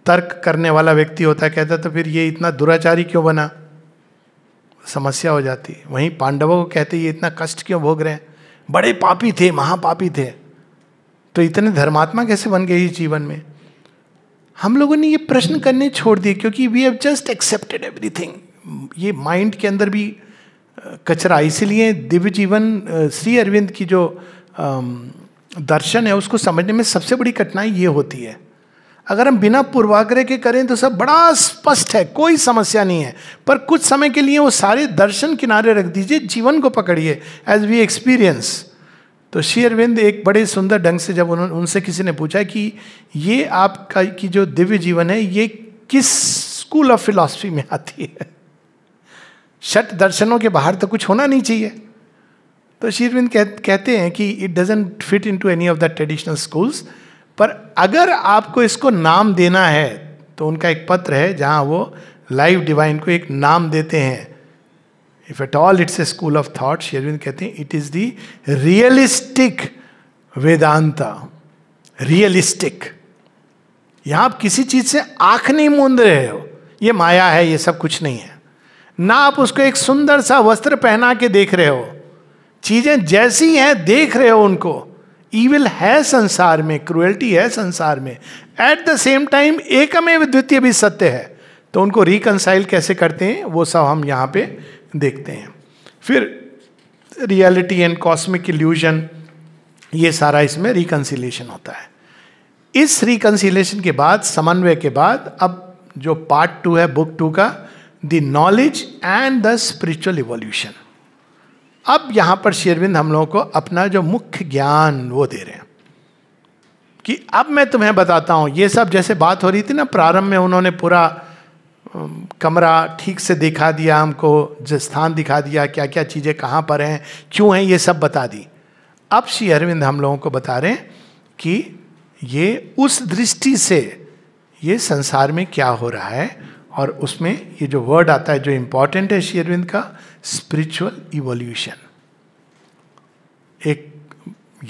तर्क करने वाला व्यक्ति होता कहता तो फिर ये इतना दुराचारी क्यों बना? समस्या हो जाती। वहीं पांडवों को कहते, ये इतना कष्ट क्यों भोग रहे हैं? बड़े पापी थे, महापापी थे। तो इतने धर्मात्मा कैसे बन गए इस जीवन में? हम लोगों ने ये प्रश्न करने छोड़ दिए क्योंकि we have just accepted everything ये माइंड के अंदर भी कचरा, इसीलिए दिव्य जीवन श्री अरविंद की जो दर्शन है, उसको समझने में सबसे बड़ी कठिनाई ये होती है। अगर हम बिना पूर्वाग्रह के करें तो सब बड़ा स्पष्ट है, कोई समस्या नहीं है। पर कुछ समय के लिए वो सारे दर्शन किनारे रख दीजिए, जीवन को पकड़िए एज वी एक्सपीरियंस तो शेयरविंद एक बड़े सुंदर ढंग से जब उन्होंने उनसे किसी ने पूछा कि ये आपका की जो दिव्य जीवन है ये किस स्कूल ऑफ़ फिलॉसफी में आती है? शट दर्शनों के बाहर तो कुछ होना नहीं चाहिए। तो शीरविंद कह, कहते हैं कि it doesn't fit into any of the traditional schools पर अगर आपको इसको नाम देना है तो उनका एक पत्र है जहाँ वो लाइव डिवाइन को एक नाम देते हैं। If at all it's a school of thought शेरविंद कहते हैं it is the realistic Vedanta realistic यहाँ आप किसी चीज़ से आँख नहीं मूंद रहे हो। ये माया है, ये सब कुछ नहीं है। ना आप उसको एक सुंदर सा वस्त्र पहना के देख रहे हो। चीज़ें जैसी हैं, देख रहे हो उनको। ईविल है संसार में क्रुएल्टी है संसार में। एट द सेम टाइम एकमेव द्वितीय भी सत्य है। तो उनको रिकनसाइल कैसे करते हैं? वो सब हम यहाँ पे देखते हैं। फिर रियलिटी एंड कॉस्मिक इल्यूजन ये सारा इसमें रिकन्सिलेशन होता है। इस रिकन्सिलेशन के बाद, समन्वय के बाद, अब जो पार्ट टू है बुक टू का the knowledge and the spiritual evolution अब यहाँ पर शेरविंद हम लोगों को अपना जो मुख्य ज्ञान वो दे रहे हैं कि अब मैं तुम्हें बताता हूँ, ये सब जैसे बात हो रही थी ना, प्रारंभ में उन्होंने पूरा कमरा ठीक से दिखा दिया हमको स्थान दिखा दिया क्या क्या चीज़ें कहाँ पर हैं, क्यों हैं, ये सब बता दी। अब श्री अरविंद हम लोगों को बता रहे हैं कि ये उस दृष्टि से ये संसार में क्या हो रहा है और उसमें ये जो वर्ड आता है, जो इंपॉर्टेंट है श्री अरविंद का स्पिरिचुअल इवोल्यूशन एक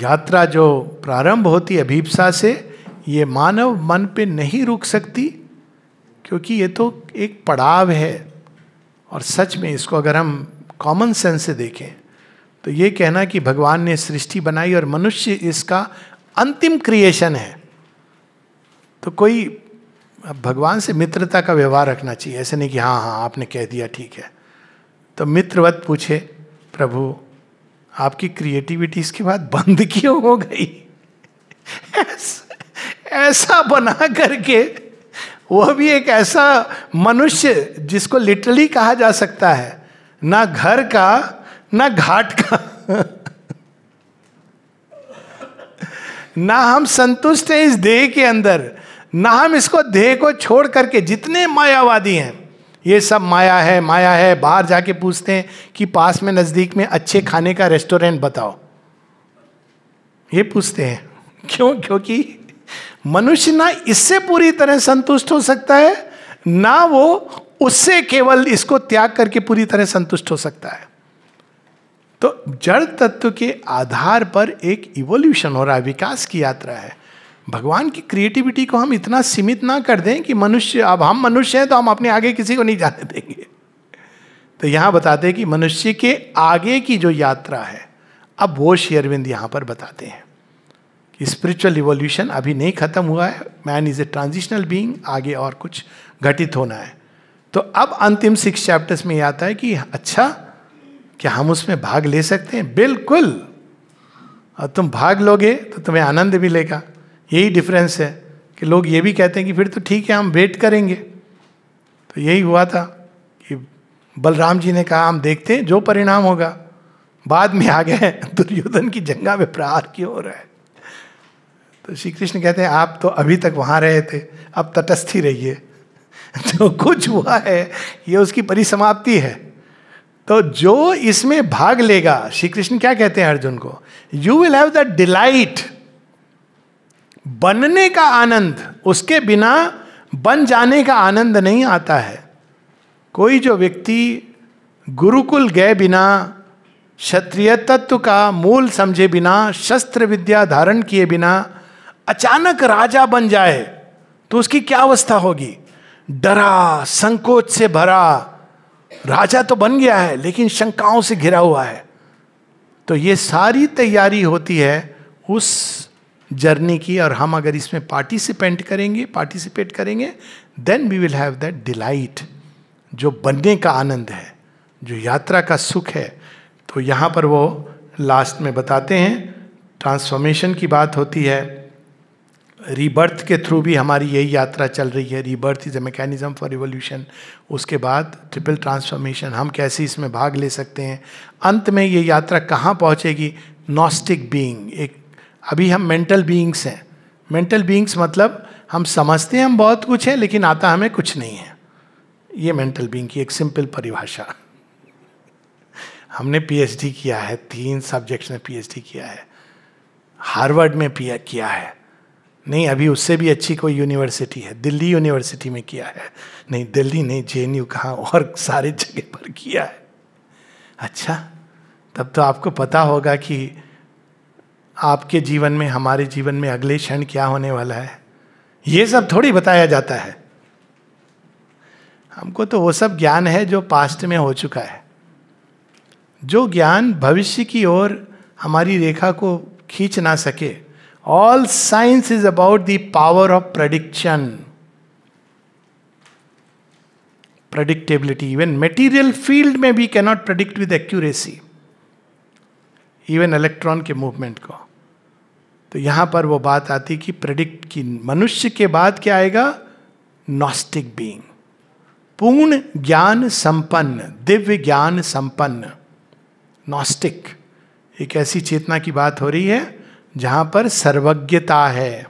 यात्रा जो प्रारंभ होती है अभीपसा से, ये मानव मन पे नहीं रुक सकती क्योंकि ये तो एक पड़ाव है और सच में इसको अगर हम कॉमन सेंस से देखें तो ये कहना कि भगवान ने सृष्टि बनाई और मनुष्य इसका अंतिम क्रिएशन है। तो कोई भगवान से मित्रता का व्यवहार रखना चाहिए। ऐसे नहीं कि हाँ हाँ आपने कह दिया ठीक है। तो मित्रवत पूछे प्रभु आपकी क्रिएटिविटी इसके बाद बंद क्यों हो गई? ऐसा, बना करके वह भी एक ऐसा मनुष्य जिसको लिटरली कहा जा सकता है, ना घर का, ना घाट का। ना हम संतुष्ट हैं इस देह के अंदर, ना हम इसको देह को छोड़ करके जितने मायावादी हैं, ये सब माया है माया है, बाहर जाके पूछते हैं कि पास में नज़दीक में अच्छे खाने का रेस्टोरेंट बताओ। ये पूछते हैं, क्यों? क्योंकि मनुष्य ना इससे पूरी तरह संतुष्ट हो सकता है, ना वो उससे केवल इसको त्याग करके पूरी तरह संतुष्ट हो सकता है। तो जड़ तत्व के आधार पर एक इवोल्यूशन हो रहा है विकास की यात्रा है। भगवान की क्रिएटिविटी को हम इतना सीमित ना कर दें कि मनुष्य, अब हम मनुष्य हैं तो हम अपने आगे किसी को नहीं जाने देंगे। तो यहाँ बताते हैं कि मनुष्य के आगे की जो यात्रा है, अब वो शेयरविंद यहाँ पर बताते हैं। कि स्पिरिचुअल रिवोल्यूशन अभी नहीं खत्म हुआ है। Man is a transitional being आगे और कुछ घटित होना है। तो अब अंतिम सिक्स चैप्टर्स में आता है कि अच्छा क्या हम उसमें भाग ले सकते हैं? बिल्कुल। और तुम भाग लोगे तो तुम्हें आनंद मिलेगा। यही डिफरेंस है कि लोग ये भी कहते हैं कि फिर तो ठीक है, हम वेट करेंगे। तो यही हुआ था कि बलराम जी ने कहा, हम देखते हैं जो परिणाम होगा। बाद में आ गए दुर्योधन की जंगा में प्रहार क्यों हो रहा है। तो श्री कृष्ण कहते हैं, आप तो अभी तक वहाँ रहे थे, अब तटस्थी रहिए। जो कुछ हुआ है, ये उसकी परिसमाप्ति है। तो जो इसमें भाग लेगा श्री कृष्ण क्या कहते हैं अर्जुन को? You will have the delight बनने का आनंद, उसके बिना बन जाने का आनंद नहीं आता है। कोई जो व्यक्ति गुरुकुल गए बिना, क्षत्रिय तत्व का मूल समझे बिना, शस्त्र विद्या धारण किए बिना अचानक राजा बन जाए तो उसकी क्या अवस्था होगी? डरा, संकोच से भरा। राजा तो बन गया है, लेकिन शंकाओं से घिरा हुआ है। तो ये सारी तैयारी होती है उस जर्नी की, और हम अगर इसमें पार्टिसिपेंट करेंगे पार्टिसिपेट करेंगे then we will have that delight जो बनने का आनंद है, जो यात्रा का सुख है। तो यहाँ पर वो लास्ट में बताते हैं ट्रांसफॉर्मेशन की बात होती है। रीबर्थ के थ्रू भी हमारी यही यात्रा चल रही है। Rebirth is a mechanism for revolution उसके बाद ट्रिपल ट्रांसफॉर्मेशन हम कैसे इसमें भाग ले सकते हैं? अंत में ये यात्रा कहाँ पहुँचेगी? नॉस्टिक बीइंग एक, अभी हम मेंटल बीइंग्स हैं। मेंटल बीइंग्स मतलब हम समझते हैं हम बहुत कुछ है, लेकिन आता हमें कुछ नहीं है। ये मेंटल बीइंग की एक सिंपल परिभाषा। हमने पीएचडी किया है। तीन सब्जेक्ट्स में पीएचडी किया है। हार्वर्ड में पी किया है। नहीं, अभी उससे भी अच्छी कोई यूनिवर्सिटी है। दिल्ली यूनिवर्सिटी में किया है। नहीं, दिल्ली नहीं जे कहाँ और सारे जगह पर किया है। अच्छा तब तो आपको पता होगा कि आपके जीवन में, हमारे जीवन में अगले क्षण क्या होने वाला है। ये सब थोड़ी बताया जाता है। हमको तो वो सब ज्ञान है जो पास्ट में हो चुका है। जो ज्ञान भविष्य की ओर हमारी रेखा को खींच ना सके all science is about the power of prediction predictability even material field में भी cannot predict with accuracy even electron के मूवमेंट को. तो यहाँ पर वो बात आती कि प्रेडिक्ट की मनुष्य के बाद क्या आएगा? नॉस्टिक बीइंग पूर्ण ज्ञान संपन्न, दिव्य ज्ञान संपन्न. नॉस्टिक एक ऐसी चेतना की बात हो रही है जहाँ पर सर्वज्ञता है।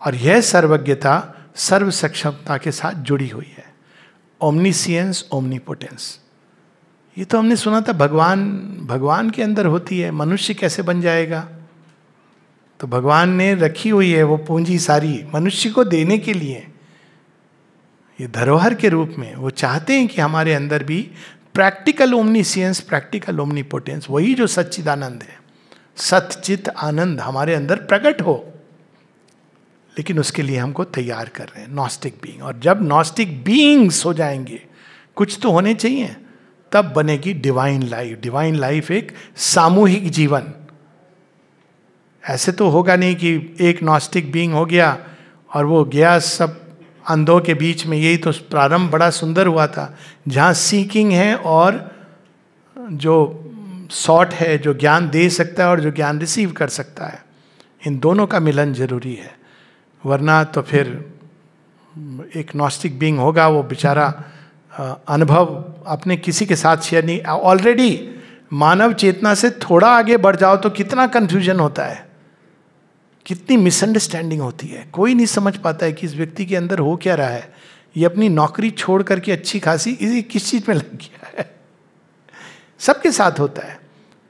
और यह सर्वज्ञता सर्व सक्षमता के साथ जुड़ी हुई है। ओमनीसियंस ओमनीपोटेंस ये तो हमने सुना था, भगवान भगवान के अंदर होती है, मनुष्य कैसे बन जाएगा? तो भगवान ने रखी हुई है वो पूंजी सारी मनुष्य को देने के लिए। ये धरोहर के रूप में वो चाहते हैं कि हमारे अंदर भी प्रैक्टिकल ओमनीसियंस प्रैक्टिकल ओमनीपोटेंस वही जो सच्चिदानंद है। सतचित आनंद हमारे अंदर प्रकट हो। लेकिन उसके लिए हमको तैयार कर रहे हैं नॉस्टिक बीइंग और जब नॉस्टिक बीइंग्स हो जाएँगे, कुछ तो होने चाहिए, तब बनेगी डिवाइन लाइफ डिवाइन लाइफ एक सामूहिक जीवन। ऐसे तो होगा नहीं कि एक नॉस्टिक बीइंग हो गया और वो गया सब अंधों के बीच में। यही तो प्रारंभ बड़ा सुंदर हुआ था, जहाँ सीकिंग है और जो सॉट है, जो ज्ञान दे सकता है और जो ज्ञान रिसीव कर सकता है। इन दोनों का मिलन ज़रूरी है। वरना तो फिर एक नॉस्टिक बींग होगा, वो बेचारा अनुभव अपने किसी के साथ शेयर नहीं ऑलरेडी मानव चेतना से थोड़ा आगे बढ़ जाओ तो कितना कंफ्यूजन होता है। कितनी मिसअंडरस्टैंडिंग होती है। कोई नहीं समझ पाता है कि इस व्यक्ति के अंदर हो क्या रहा है। ये अपनी नौकरी छोड़ करके अच्छी खासी, इसी किस चीज़ में लग गया है? सबके साथ होता है।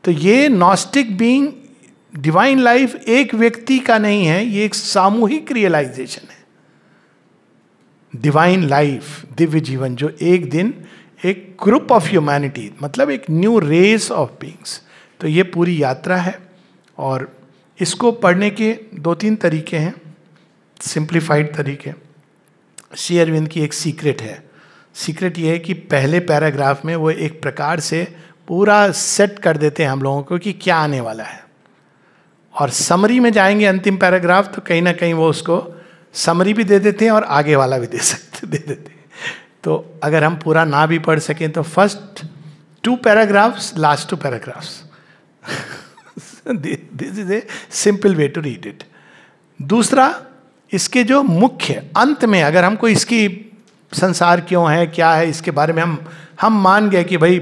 तो ये नॉस्टिक बीइंग डिवाइन लाइफ एक व्यक्ति का नहीं है, ये एक सामूहिक रियलाइजेशन है। डिवाइन लाइफ दिव्य जीवन, जो एक दिन एक ग्रुप ऑफ़ ह्यूमैनिटी मतलब एक न्यू रेस ऑफ़ बींग्स तो ये पूरी यात्रा है और इसको पढ़ने के दो तीन तरीके हैं सिंप्लीफाइड तरीके। श्री अरविंद की एक सीक्रेट है। सीक्रेट ये है कि पहले पैराग्राफ में वो एक प्रकार से पूरा सेट कर देते हैं हम लोगों को कि क्या आने वाला है। और समरी में जाएँगे अंतिम पैराग्राफ तो कहीं ना कहीं वो उसको समरी भी दे देते हैं और आगे वाला भी दे सकते, दे देते हैं। तो अगर हम पूरा ना भी पढ़ सकें तो first two paragraphs last two paragraphs this is a simple way to read it दूसरा, इसके जो मुख्य, अंत में अगर हमको इसकी संसार क्यों है, क्या है, इसके बारे में हम हम मान गए कि भाई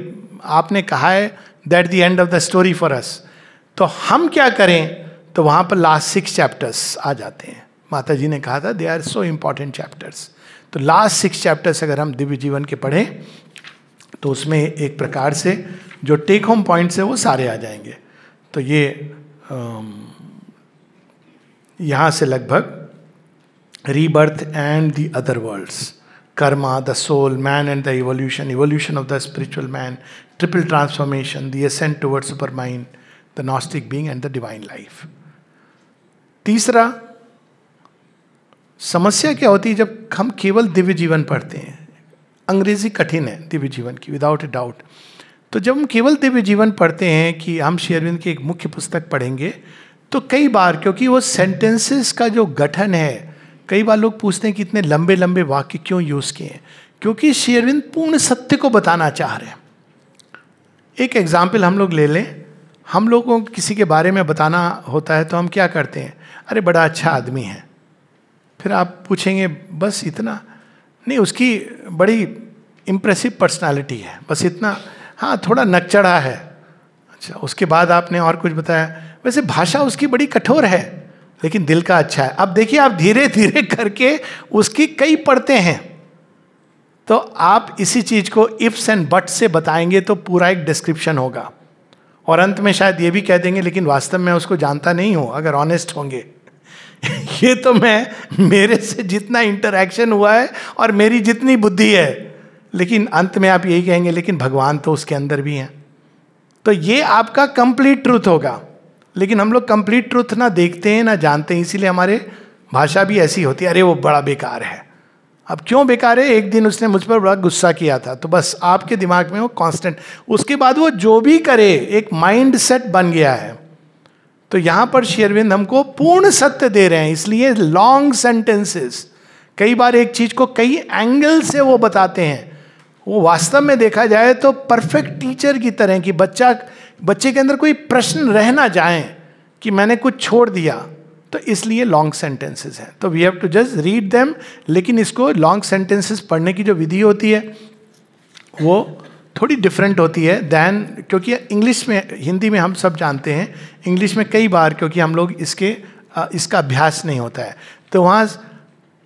आपने कहा है that the end of the story for us तो हम क्या करें? तो वहाँ पर लास्ट सिक्स चैप्टर्स आ जाते हैं। माता जी ने कहा था they are so important chapters तो लास्ट सिक्स चैप्टर्स अगर हम दिव्य जीवन के पढ़ें तो उसमें एक प्रकार से जो टेक होम पॉइंट्स है, वो सारे आ जाएँगे। तो ये यहाँ से लगभग rebirth and the other worlds karma the soul man and the evolution evolution of the spiritual man triple transformation the ascent toward super mind the gnostic being and the divine life तीसरा, समस्या क्या होती है जब हम केवल दिव्य जीवन पढ़ते हैं? अंग्रेज़ी कठिन है दिव्य जीवन की विदाउट ए डाउट तो जब हम केवल दिव्य जीवन पढ़ते हैं कि हम शेरविंद की एक मुख्य पुस्तक पढ़ेंगे तो कई बार, क्योंकि वो सेंटेंसेस का जो गठन है, कई बार लोग पूछते हैं कि इतने लंबे लंबे वाक्य क्यों यूज़ किए हैं? क्योंकि शेरविंद पूर्ण सत्य को बताना चाह रहे हैं। एक एग्ज़ाम्पल हम लोग ले लें। हम लोगों को किसी के बारे में बताना होता है तो हम क्या करते हैं? अरे, बड़ा अच्छा आदमी है। फिर आप पूछेंगे, बस इतना? नहीं, उसकी बड़ी इम्प्रेसिव पर्सनालिटी है। बस इतना हाँ थोड़ा नकचढ़ा है। अच्छा उसके बाद आपने और कुछ बताया। वैसे भाषा उसकी बड़ी कठोर है, लेकिन दिल का अच्छा है। अब देखिए, आप धीरे धीरे करके उसकी कई पढ़ते हैं। तो आप इसी चीज़ को इफ्स एंड बट से बताएँगे तो पूरा एक डिस्क्रिप्शन होगा। और अंत में शायद ये भी कह देंगे, लेकिन वास्तव में उसको जानता नहीं हूँ, अगर ऑनेस्ट होंगे। ये तो मैं, मेरे से जितना इंटरेक्शन हुआ है और मेरी जितनी बुद्धि है। लेकिन अंत में आप यही कहेंगे, लेकिन भगवान तो उसके अंदर भी हैं। तो ये आपका कंप्लीट ट्रूथ होगा। लेकिन हम लोग कंप्लीट ट्रूथ ना देखते हैं, ना जानते हैं, इसीलिए हमारे भाषा भी ऐसी होती है, अरे वो बड़ा बेकार है। अब क्यों बेकार है? एक दिन उसने मुझ पर बड़ा गुस्सा किया था। तो बस आपके दिमाग में वो कांस्टेंट उसके बाद वो जो भी करे, एक माइंड सेट बन गया है। तो यहाँ पर शेरविंद हमको पूर्ण सत्य दे रहे हैं, इसलिए लॉन्ग सेंटेंसेस कई बार एक चीज़ को कई एंगल से वो बताते हैं। वो वास्तव में देखा जाए तो परफेक्ट टीचर की तरह कि बच्चा बच्चे के अंदर कोई प्रश्न रह ना जाए कि मैंने कुछ छोड़ दिया। तो इसलिए लॉन्ग सेंटेंसेस हैं। तो we have to just read them लेकिन इसको लॉन्ग सेंटेंसेस पढ़ने की जो विधि होती है, वो थोड़ी डिफरेंट होती है दैन क्योंकि इंग्लिश में, हिंदी में हम सब जानते हैं इंग्लिश में कई बार क्योंकि हम लोग इसके इसका अभ्यास नहीं होता है। तो वहाँ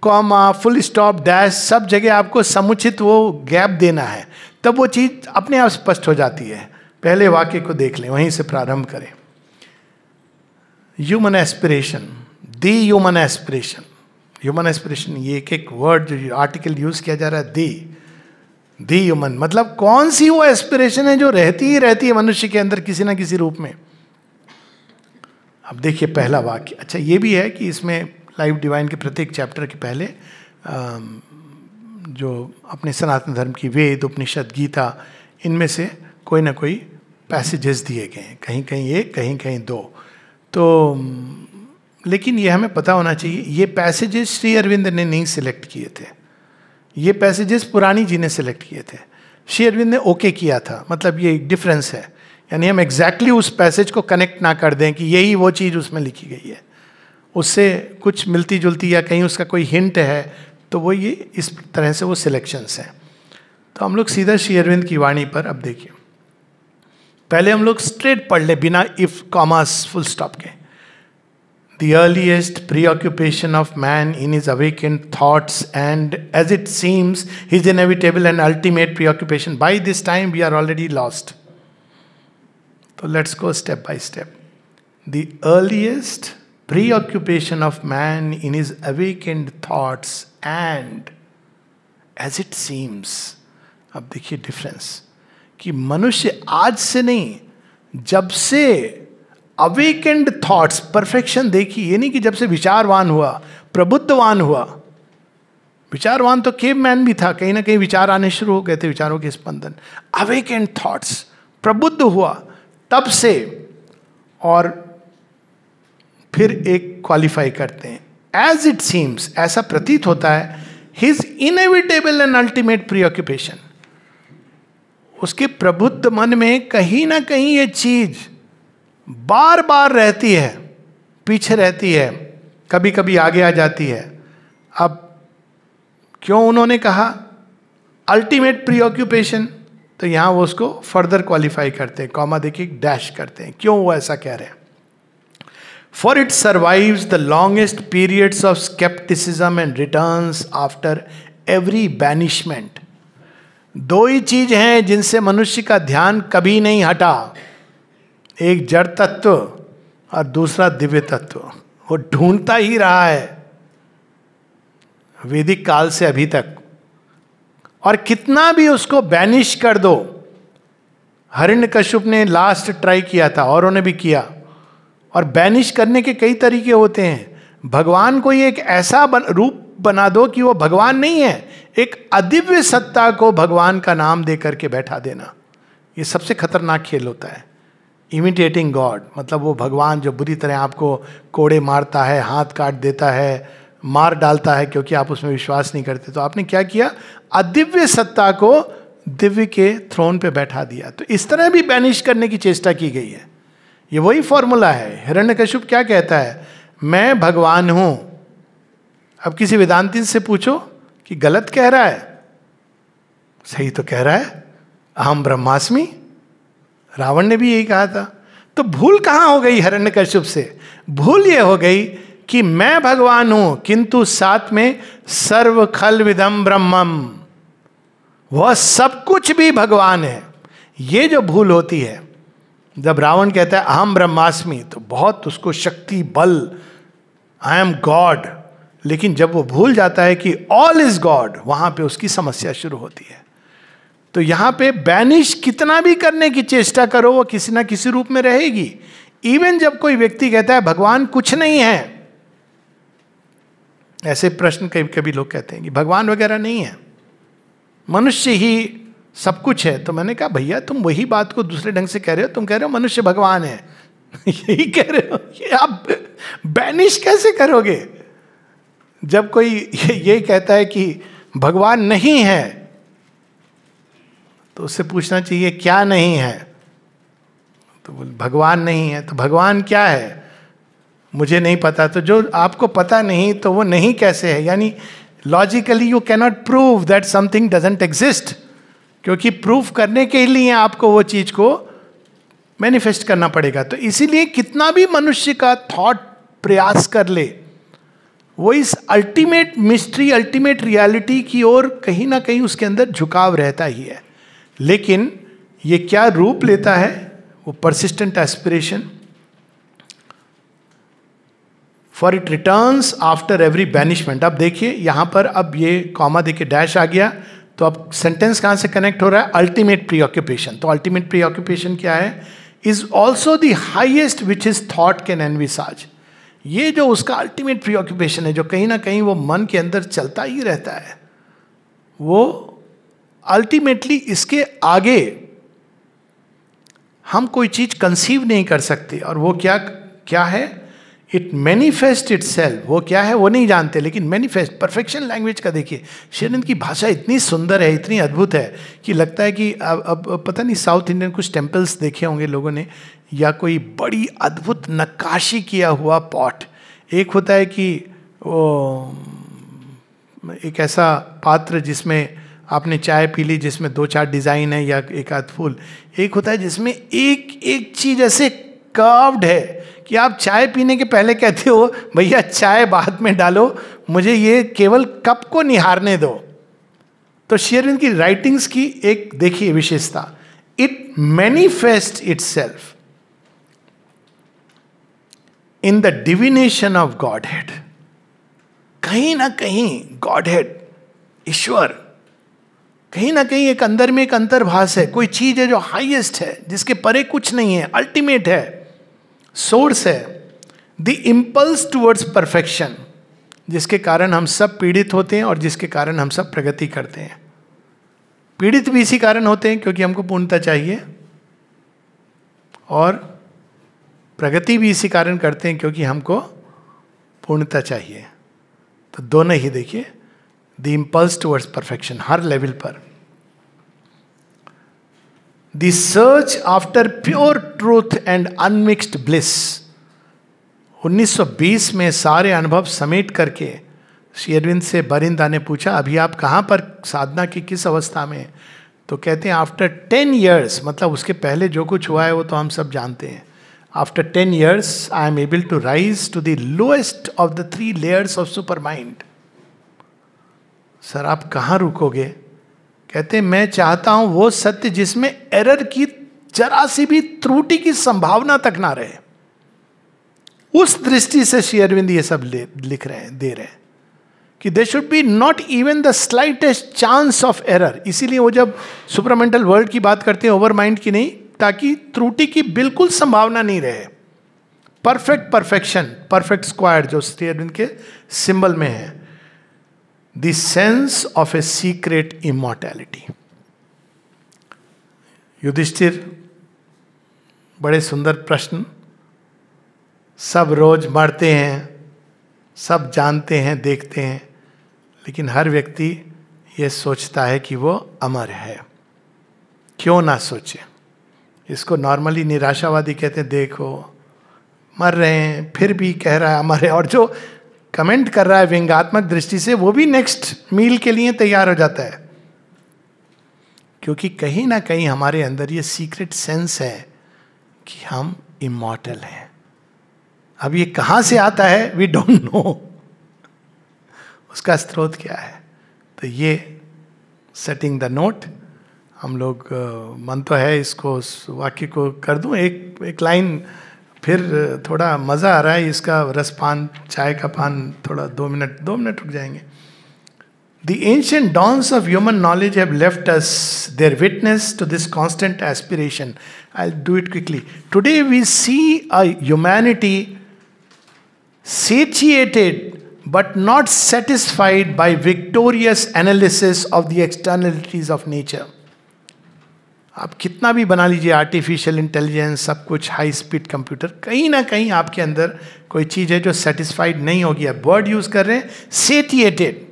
कॉमा फुल स्टॉप डैश सब जगह आपको समुचित वो गैप देना है। तब वो चीज़ अपने आप स्पष्ट हो जाती है। पहले वाक्य को देख लें, वहीं से प्रारंभ करें। Human aspiration the human aspiration human aspiration ये एक एक वर्ड जो आर्टिकल यूज़ किया जा रहा है, दी. दी ह्यूमन मतलब कौन सी वो एस्पिरेशन है जो रहती ही रहती है मनुष्य के अंदर किसी ना किसी रूप में? अब देखिए पहला वाक्य. अच्छा ये भी है कि इसमें लाइव डिवाइन के प्रत्येक चैप्टर के पहले जो अपने सनातन धर्म की वेद, उपनिषद, गीता, इनमें से कोई ना कोई पैसेजेस दिए गए हैं. कहीं कहीं एक कहीं कहीं दो. तो लेकिन ये हमें पता होना चाहिए, ये पैसेजेस श्री अरविंद ने नहीं सिलेक्ट किए थे। ये पैसेजेस पुरानी जी ने सिलेक्ट किए थे। श्री अरविंद ने ओके किया था मतलब ये एक डिफरेंस है। यानी हम एग्जैक्टली exactly उस पैसेज को कनेक्ट ना कर दें कि यही वो चीज़ उसमें लिखी गई है। उससे कुछ मिलती जुलती या कहीं उसका कोई हिंट है तो वो ये इस तरह से वो सिलेक्शंस हैं। तो हम लोग सीधा श्री अरविंद की वाणी पर अब देखिए। पहले हम लोग स्ट्रेट पढ़ लें, बिना इफ़ कॉमर्स फुल स्टॉप के। The earliest preoccupation of man in his awakened thoughts, and as it seems, his inevitable and ultimate preoccupation. By this time, we are already lost. So let's go step by step. The earliest preoccupation of man in his awakened thoughts, and as it seems, अब देखिए difference कि मनुष्य आज से नहीं जब से awakened thoughts perfection देखी, ये नहीं कि जब से विचारवान हुआ प्रबुद्धवान हुआ। विचारवान तो केव मैन भी था, कहीं ना कहीं विचार आने शुरू हो गए थे, विचारों के स्पंदन। अवेकेंड थॉट्स प्रबुद्ध हुआ, तब से, और फिर एक क्वालिफाई करते हैं। एज इट सीम्स ऐसा प्रतीत होता है his inevitable and ultimate preoccupation उसके प्रबुद्ध मन में कहीं ना कहीं ये चीज़ बार बार रहती है, पीछे रहती है कभी कभी आगे आ जाती है। अब क्यों उन्होंने कहा? अल्टीमेट प्री ऑक्यूपेशन तो यहाँ वो उसको फर्दर क्वालिफाई करते हैं कॉमा देखिए डैश करते हैं। क्यों वो ऐसा कह रहे हैं? For it survive the longest periods of scepticism and return after every banishment दो ही चीज़ हैं जिनसे मनुष्य का ध्यान कभी नहीं हटा। एक जड़ तत्व और दूसरा दिव्य तत्व। वो ढूंढता ही रहा है वैदिक काल से अभी तक। और कितना भी उसको बैनिश कर दो हरिण कश्यप ने लास्ट ट्राई किया था औरों ने भी किया। और बैनिश करने के कई तरीके होते हैं। भगवान को ये एक ऐसा बन, रूप बना दो कि वो भगवान नहीं है एक अदिव्य सत्ता को भगवान का नाम दे करके बैठा देना। ये सबसे खतरनाक खेल होता है। इमिटेटिंग गॉड मतलब वो भगवान जो बुरी तरह आपको कोड़े मारता है, हाथ काट देता है, मार डालता है, क्योंकि आप उसमें विश्वास नहीं करते तो आपने क्या किया? अदिव्य सत्ता को दिव्य के थ्रोन पे बैठा दिया। तो इस तरह भी बैनिश करने की चेष्टा की गई है। ये वही फॉर्मूला है। हिरण्य कश्यप क्या कहता है? मैं भगवान हूँ। अब किसी वेदांति से पूछो कि गलत कह रहा है? सही तो कह रहा है। अहम ब्रह्मास्मि रावण ने भी यही कहा था। तो भूल कहाँ हो गई हरण्य कश्यप से? भूल ये हो गई कि मैं भगवान हूँ, किंतु साथ में सर्व खल विदम ब्रह्मम। वह सब कुछ भी भगवान है। ये जो भूल होती है, जब रावण कहता है अहम ब्रह्मास्मि तो बहुत उसको शक्ति, बल आई एम गॉड लेकिन जब वो भूल जाता है कि ऑल इज़ गॉड वहाँ पे उसकी समस्या शुरू होती है। तो यहाँ पे बैनिश कितना भी करने की चेष्टा करो वो किसी ना किसी रूप में रहेगी। इवन जब कोई व्यक्ति कहता है भगवान कुछ नहीं है। ऐसे प्रश्न कभी कभी लोग कहते हैं कि भगवान वगैरह नहीं है। मनुष्य ही सब कुछ है। तो मैंने कहा भैया तुम वही बात को दूसरे ढंग से कह रहे हो। तुम कह रहे हो मनुष्य भगवान है। यही कह रहे हो ये आप बैनिश कैसे करोगे? जब कोई ये, ये कहता है कि भगवान नहीं है तो उससे पूछना चाहिए, क्या नहीं है? तो बोल, भगवान नहीं है। तो भगवान क्या है? मुझे नहीं पता। तो जो आपको पता नहीं तो वो नहीं कैसे है? यानी logically you cannot prove that something doesn't exist क्योंकि प्रूफ करने के लिए आपको वो चीज़ को मैनिफेस्ट करना पड़ेगा। तो इसीलिए कितना भी मनुष्य का थॉट प्रयास कर ले, वो इस अल्टीमेट मिस्ट्री अल्टीमेट रियलिटी की ओर कहीं ना कहीं उसके अंदर झुकाव रहता ही है। लेकिन ये क्या रूप लेता है? वो persistent aspiration for it return after every banishment अब देखिए, यहाँ पर अब ये कॉमा देखिए डैश आ गया। तो अब सेंटेंस कहाँ से कनेक्ट हो रहा है? अल्टीमेट प्री ऑक्यूपेशन तो अल्टीमेट प्री ऑक्यूपेशन क्या है? Is also the highest which is thought can envisage ये जो उसका अल्टीमेट प्री ऑक्यूपेशन है, जो कहीं ना कहीं वो मन के अंदर चलता ही रहता है, वो अल्टीमेटली इसके आगे हम कोई चीज़ कंसीव नहीं कर सकते। और वो क्या क्या है? इट मैनिफेस्ट इट सेल्फ वो क्या है? वो नहीं जानते, लेकिन मैनिफेस्ट परफेक्शन लैंग्वेज का देखिए शेरन की भाषा इतनी सुंदर है, इतनी अद्भुत है, कि लगता है कि अब अब पता नहीं साउथ इंडियन कुछ टेम्पल्स देखे होंगे लोगों ने, या कोई बड़ी अद्भुत नक्काशी किया हुआ पॉट एक होता है कि वो, एक ऐसा पात्र जिसमें आपने चाय पी ली जिसमें दो चार डिज़ाइन है या एक आध फूल, एक होता है जिसमें एक एक चीज़ ऐसे कर्व्ड है कि आप चाय पीने के पहले कहते हो, भैया, चाय बाद में डालो, मुझे ये केवल कप को निहारने दो। तो शेयरविंद की राइटिंग्स की एक देखिए विशेषता it manifest itself in the divination of godhead कहीं ना कहीं गॉड हेड ईश्वर कहीं ना कहीं एक अंदर में एक अंतर्भाष है। कोई चीज़ है जो हाईएस्ट है, जिसके परे कुछ नहीं है अल्टीमेट है सोर्स है। द इम्पल्स टूवर्ड्स परफेक्शन जिसके कारण हम सब पीड़ित होते हैं और जिसके कारण हम सब प्रगति करते हैं। पीड़ित भी इसी कारण होते हैं क्योंकि हमको पूर्णता चाहिए और प्रगति भी इसी कारण करते हैं क्योंकि हमको पूर्णता चाहिए। तो दोनों ही देखिए। द इम्पल्स टूवर्ड्स परफेक्शन हर लेवल पर the search after pure truth and unmixed bliss 1920 में सारे अनुभव समेट करके श्री अरविंद से बरिंदा ने पूछा, अभी आप कहाँ पर साधना की, किस अवस्था में? तो कहते हैं आफ्टर टेन ईयर्स मतलब उसके पहले जो कुछ हुआ है वो तो हम सब जानते हैं। After ten years I am able to rise to the lowest of the three layers of super mind sir आप कहाँ रुकोगे? कहते, मैं चाहता हूँ वो सत्य जिसमें एरर की जरा सी भी त्रुटि की संभावना तक ना रहे। उस दृष्टि से श्री अरविंद ये सब लिख रहे हैं, दे रहे हैं कि there should be not even the slightest chance of error इसीलिए वो जब सुपरमेंटल वर्ल्ड की बात करते हैं ओवर माइंड की नहीं, ताकि त्रुटि की बिल्कुल संभावना नहीं रहे। परफेक्ट परफेक्शन परफेक्ट स्क्वायर जो श्री अरविंद के सिंबल में है। The sense of a secret immortality Yudhishthir बड़े सुंदर प्रश्न। सब रोज मरते हैं, सब जानते हैं, देखते हैं, लेकिन हर व्यक्ति ये सोचता है कि वो अमर है। क्यों ना सोचे? इसको नॉर्मली निराशावादी कहते हैं, देखो, मर रहे हैं, फिर भी कह रहा है अमर है, और जो कमेंट कर रहा है व्यंगात्मक दृष्टि से, वो भी नेक्स्ट मील के लिए तैयार हो जाता है। क्योंकि कहीं ना कहीं हमारे अंदर ये सीक्रेट सेंस है कि हम इमोटल हैं। अब ये कहाँ से आता है वी डोंट नो उसका स्रोत क्या है? तो ये सेटिंग द नोट हम लोग मन तो है इसको, उस वाक्य को कर दूँ। एक एक लाइन फिर थोड़ा मज़ा आ रहा है इसका रस पान, चाय का पान, थोड़ा दो मिनट दो मिनट रुक जाएँगे। The ancient dawns of human knowledge have left us their witness to this constant aspiration I do it quickly today we see a humanity satiated but not satisfied by victorious analysis of the externalities of nature. आप कितना भी बना लीजिए artificial intelligence सब कुछ high speed computer कहीं ना कहीं आपके अंदर कोई चीज़ है जो सेटिस्फाइड नहीं होगी। आप वर्ड यूज़ कर रहे हैं सेटिएटेड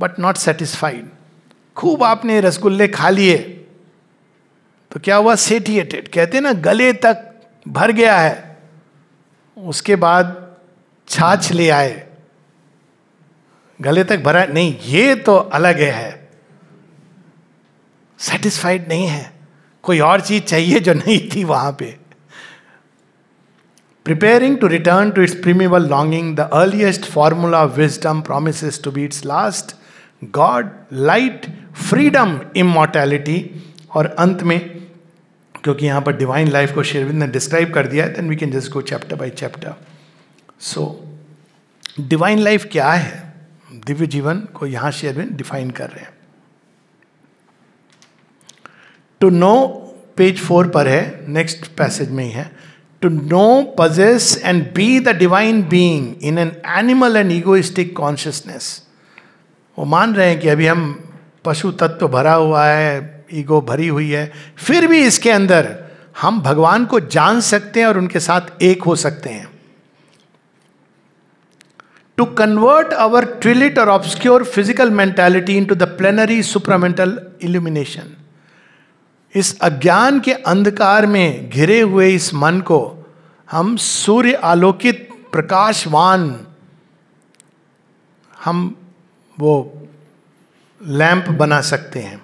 बट नॉट सेटिस्फाइड खूब आपने रसगुल्ले खा लिए तो क्या हुआ? सेटिएटेड कहते हैं ना, गले तक भर गया है, उसके बाद छाछ ले आए। गले तक भरा, नहीं, ये तो अलग है। सेटिस्फाइड नहीं है। कोई और चीज़ चाहिए जो नहीं थी वहाँ पे। Preparing to return to its primeval longing the earliest formula wisdom promise to be its last god light freedom immortality और अंत में, क्योंकि यहाँ पर डिवाइन लाइफ को शेरविंद ने डिस्क्राइब कर दिया है then we can just go chapter by chapter so divine life क्या है? दिव्य जीवन को यहाँ शेरविंद डिफाइन कर रहे हैं। टू नो पेज फोर पर है नेक्स्ट पैसेज में ही है. To know possess and be the divine being in an animal and egoistic consciousness वो मान रहे हैं कि अभी हम पशु तत्व भरा हुआ है ईगो भरी हुई है, फिर भी इसके अंदर हम भगवान को जान सकते हैं और उनके साथ एक हो सकते हैं. टू कन्वर्ट अवर ट्रिलिट और obscure physical mentality into the plenary supramental illumination इस अज्ञान के अंधकार में घिरे हुए इस मन को हम सूर्य आलोकित प्रकाशवान, हम वो लैंप बना सकते हैं।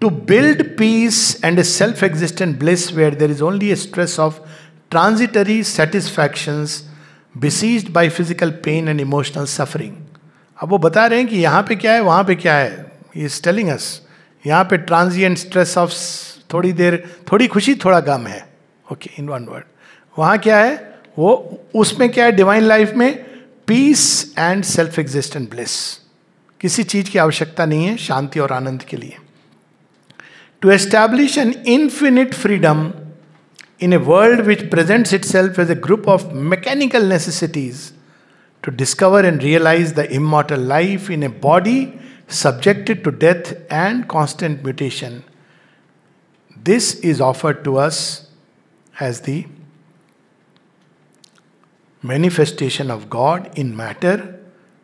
To build peace and a self existent bliss where there is only a stress of transitory satisfactions besieged by physical pain and emotional suffering अब वो बता रहे हैं कि यहाँ पे क्या है, वहाँ पे क्या है? इज़ टेलिंग अस यहाँ पे ट्रांजिएंट स्ट्रेस ऑफ़ थोड़ी देर, थोड़ी खुशी, थोड़ा गम है। ओके इन वन वर्ड वहाँ क्या है? वो उसमें क्या है? डिवाइन लाइफ में peace and self existent bliss किसी चीज़ की आवश्यकता नहीं है, शांति और आनंद के लिए। To establish an infinite freedom in a world which which itself as a group of mechanical necessities to discover and realise the immortal life in a body subjected to death and constant mutation. This is offered to us as the manifestation of God in matter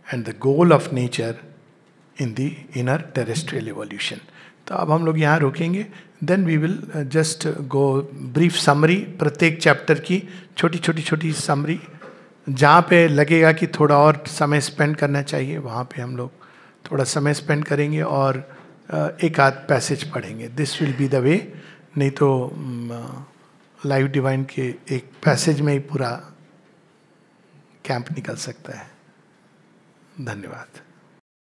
and the goal of nature in the inner terrestrial evolution. तो अब हम लोग यहाँ रोकेंगे then we will just go brief summary प्रत्येक chapter की छोटी छोटी छोटी समरी जहाँ पे लगेगा कि थोड़ा और समय स्पेंड करना चाहिए वहाँ पे हम लोग थोड़ा समय स्पेंड करेंगे और एक आध पैसेज पढ़ेंगे। This will be the way नहीं तो लाइव डिवाइन के एक पैसेज में ही पूरा कैंप निकल सकता है। धन्यवाद।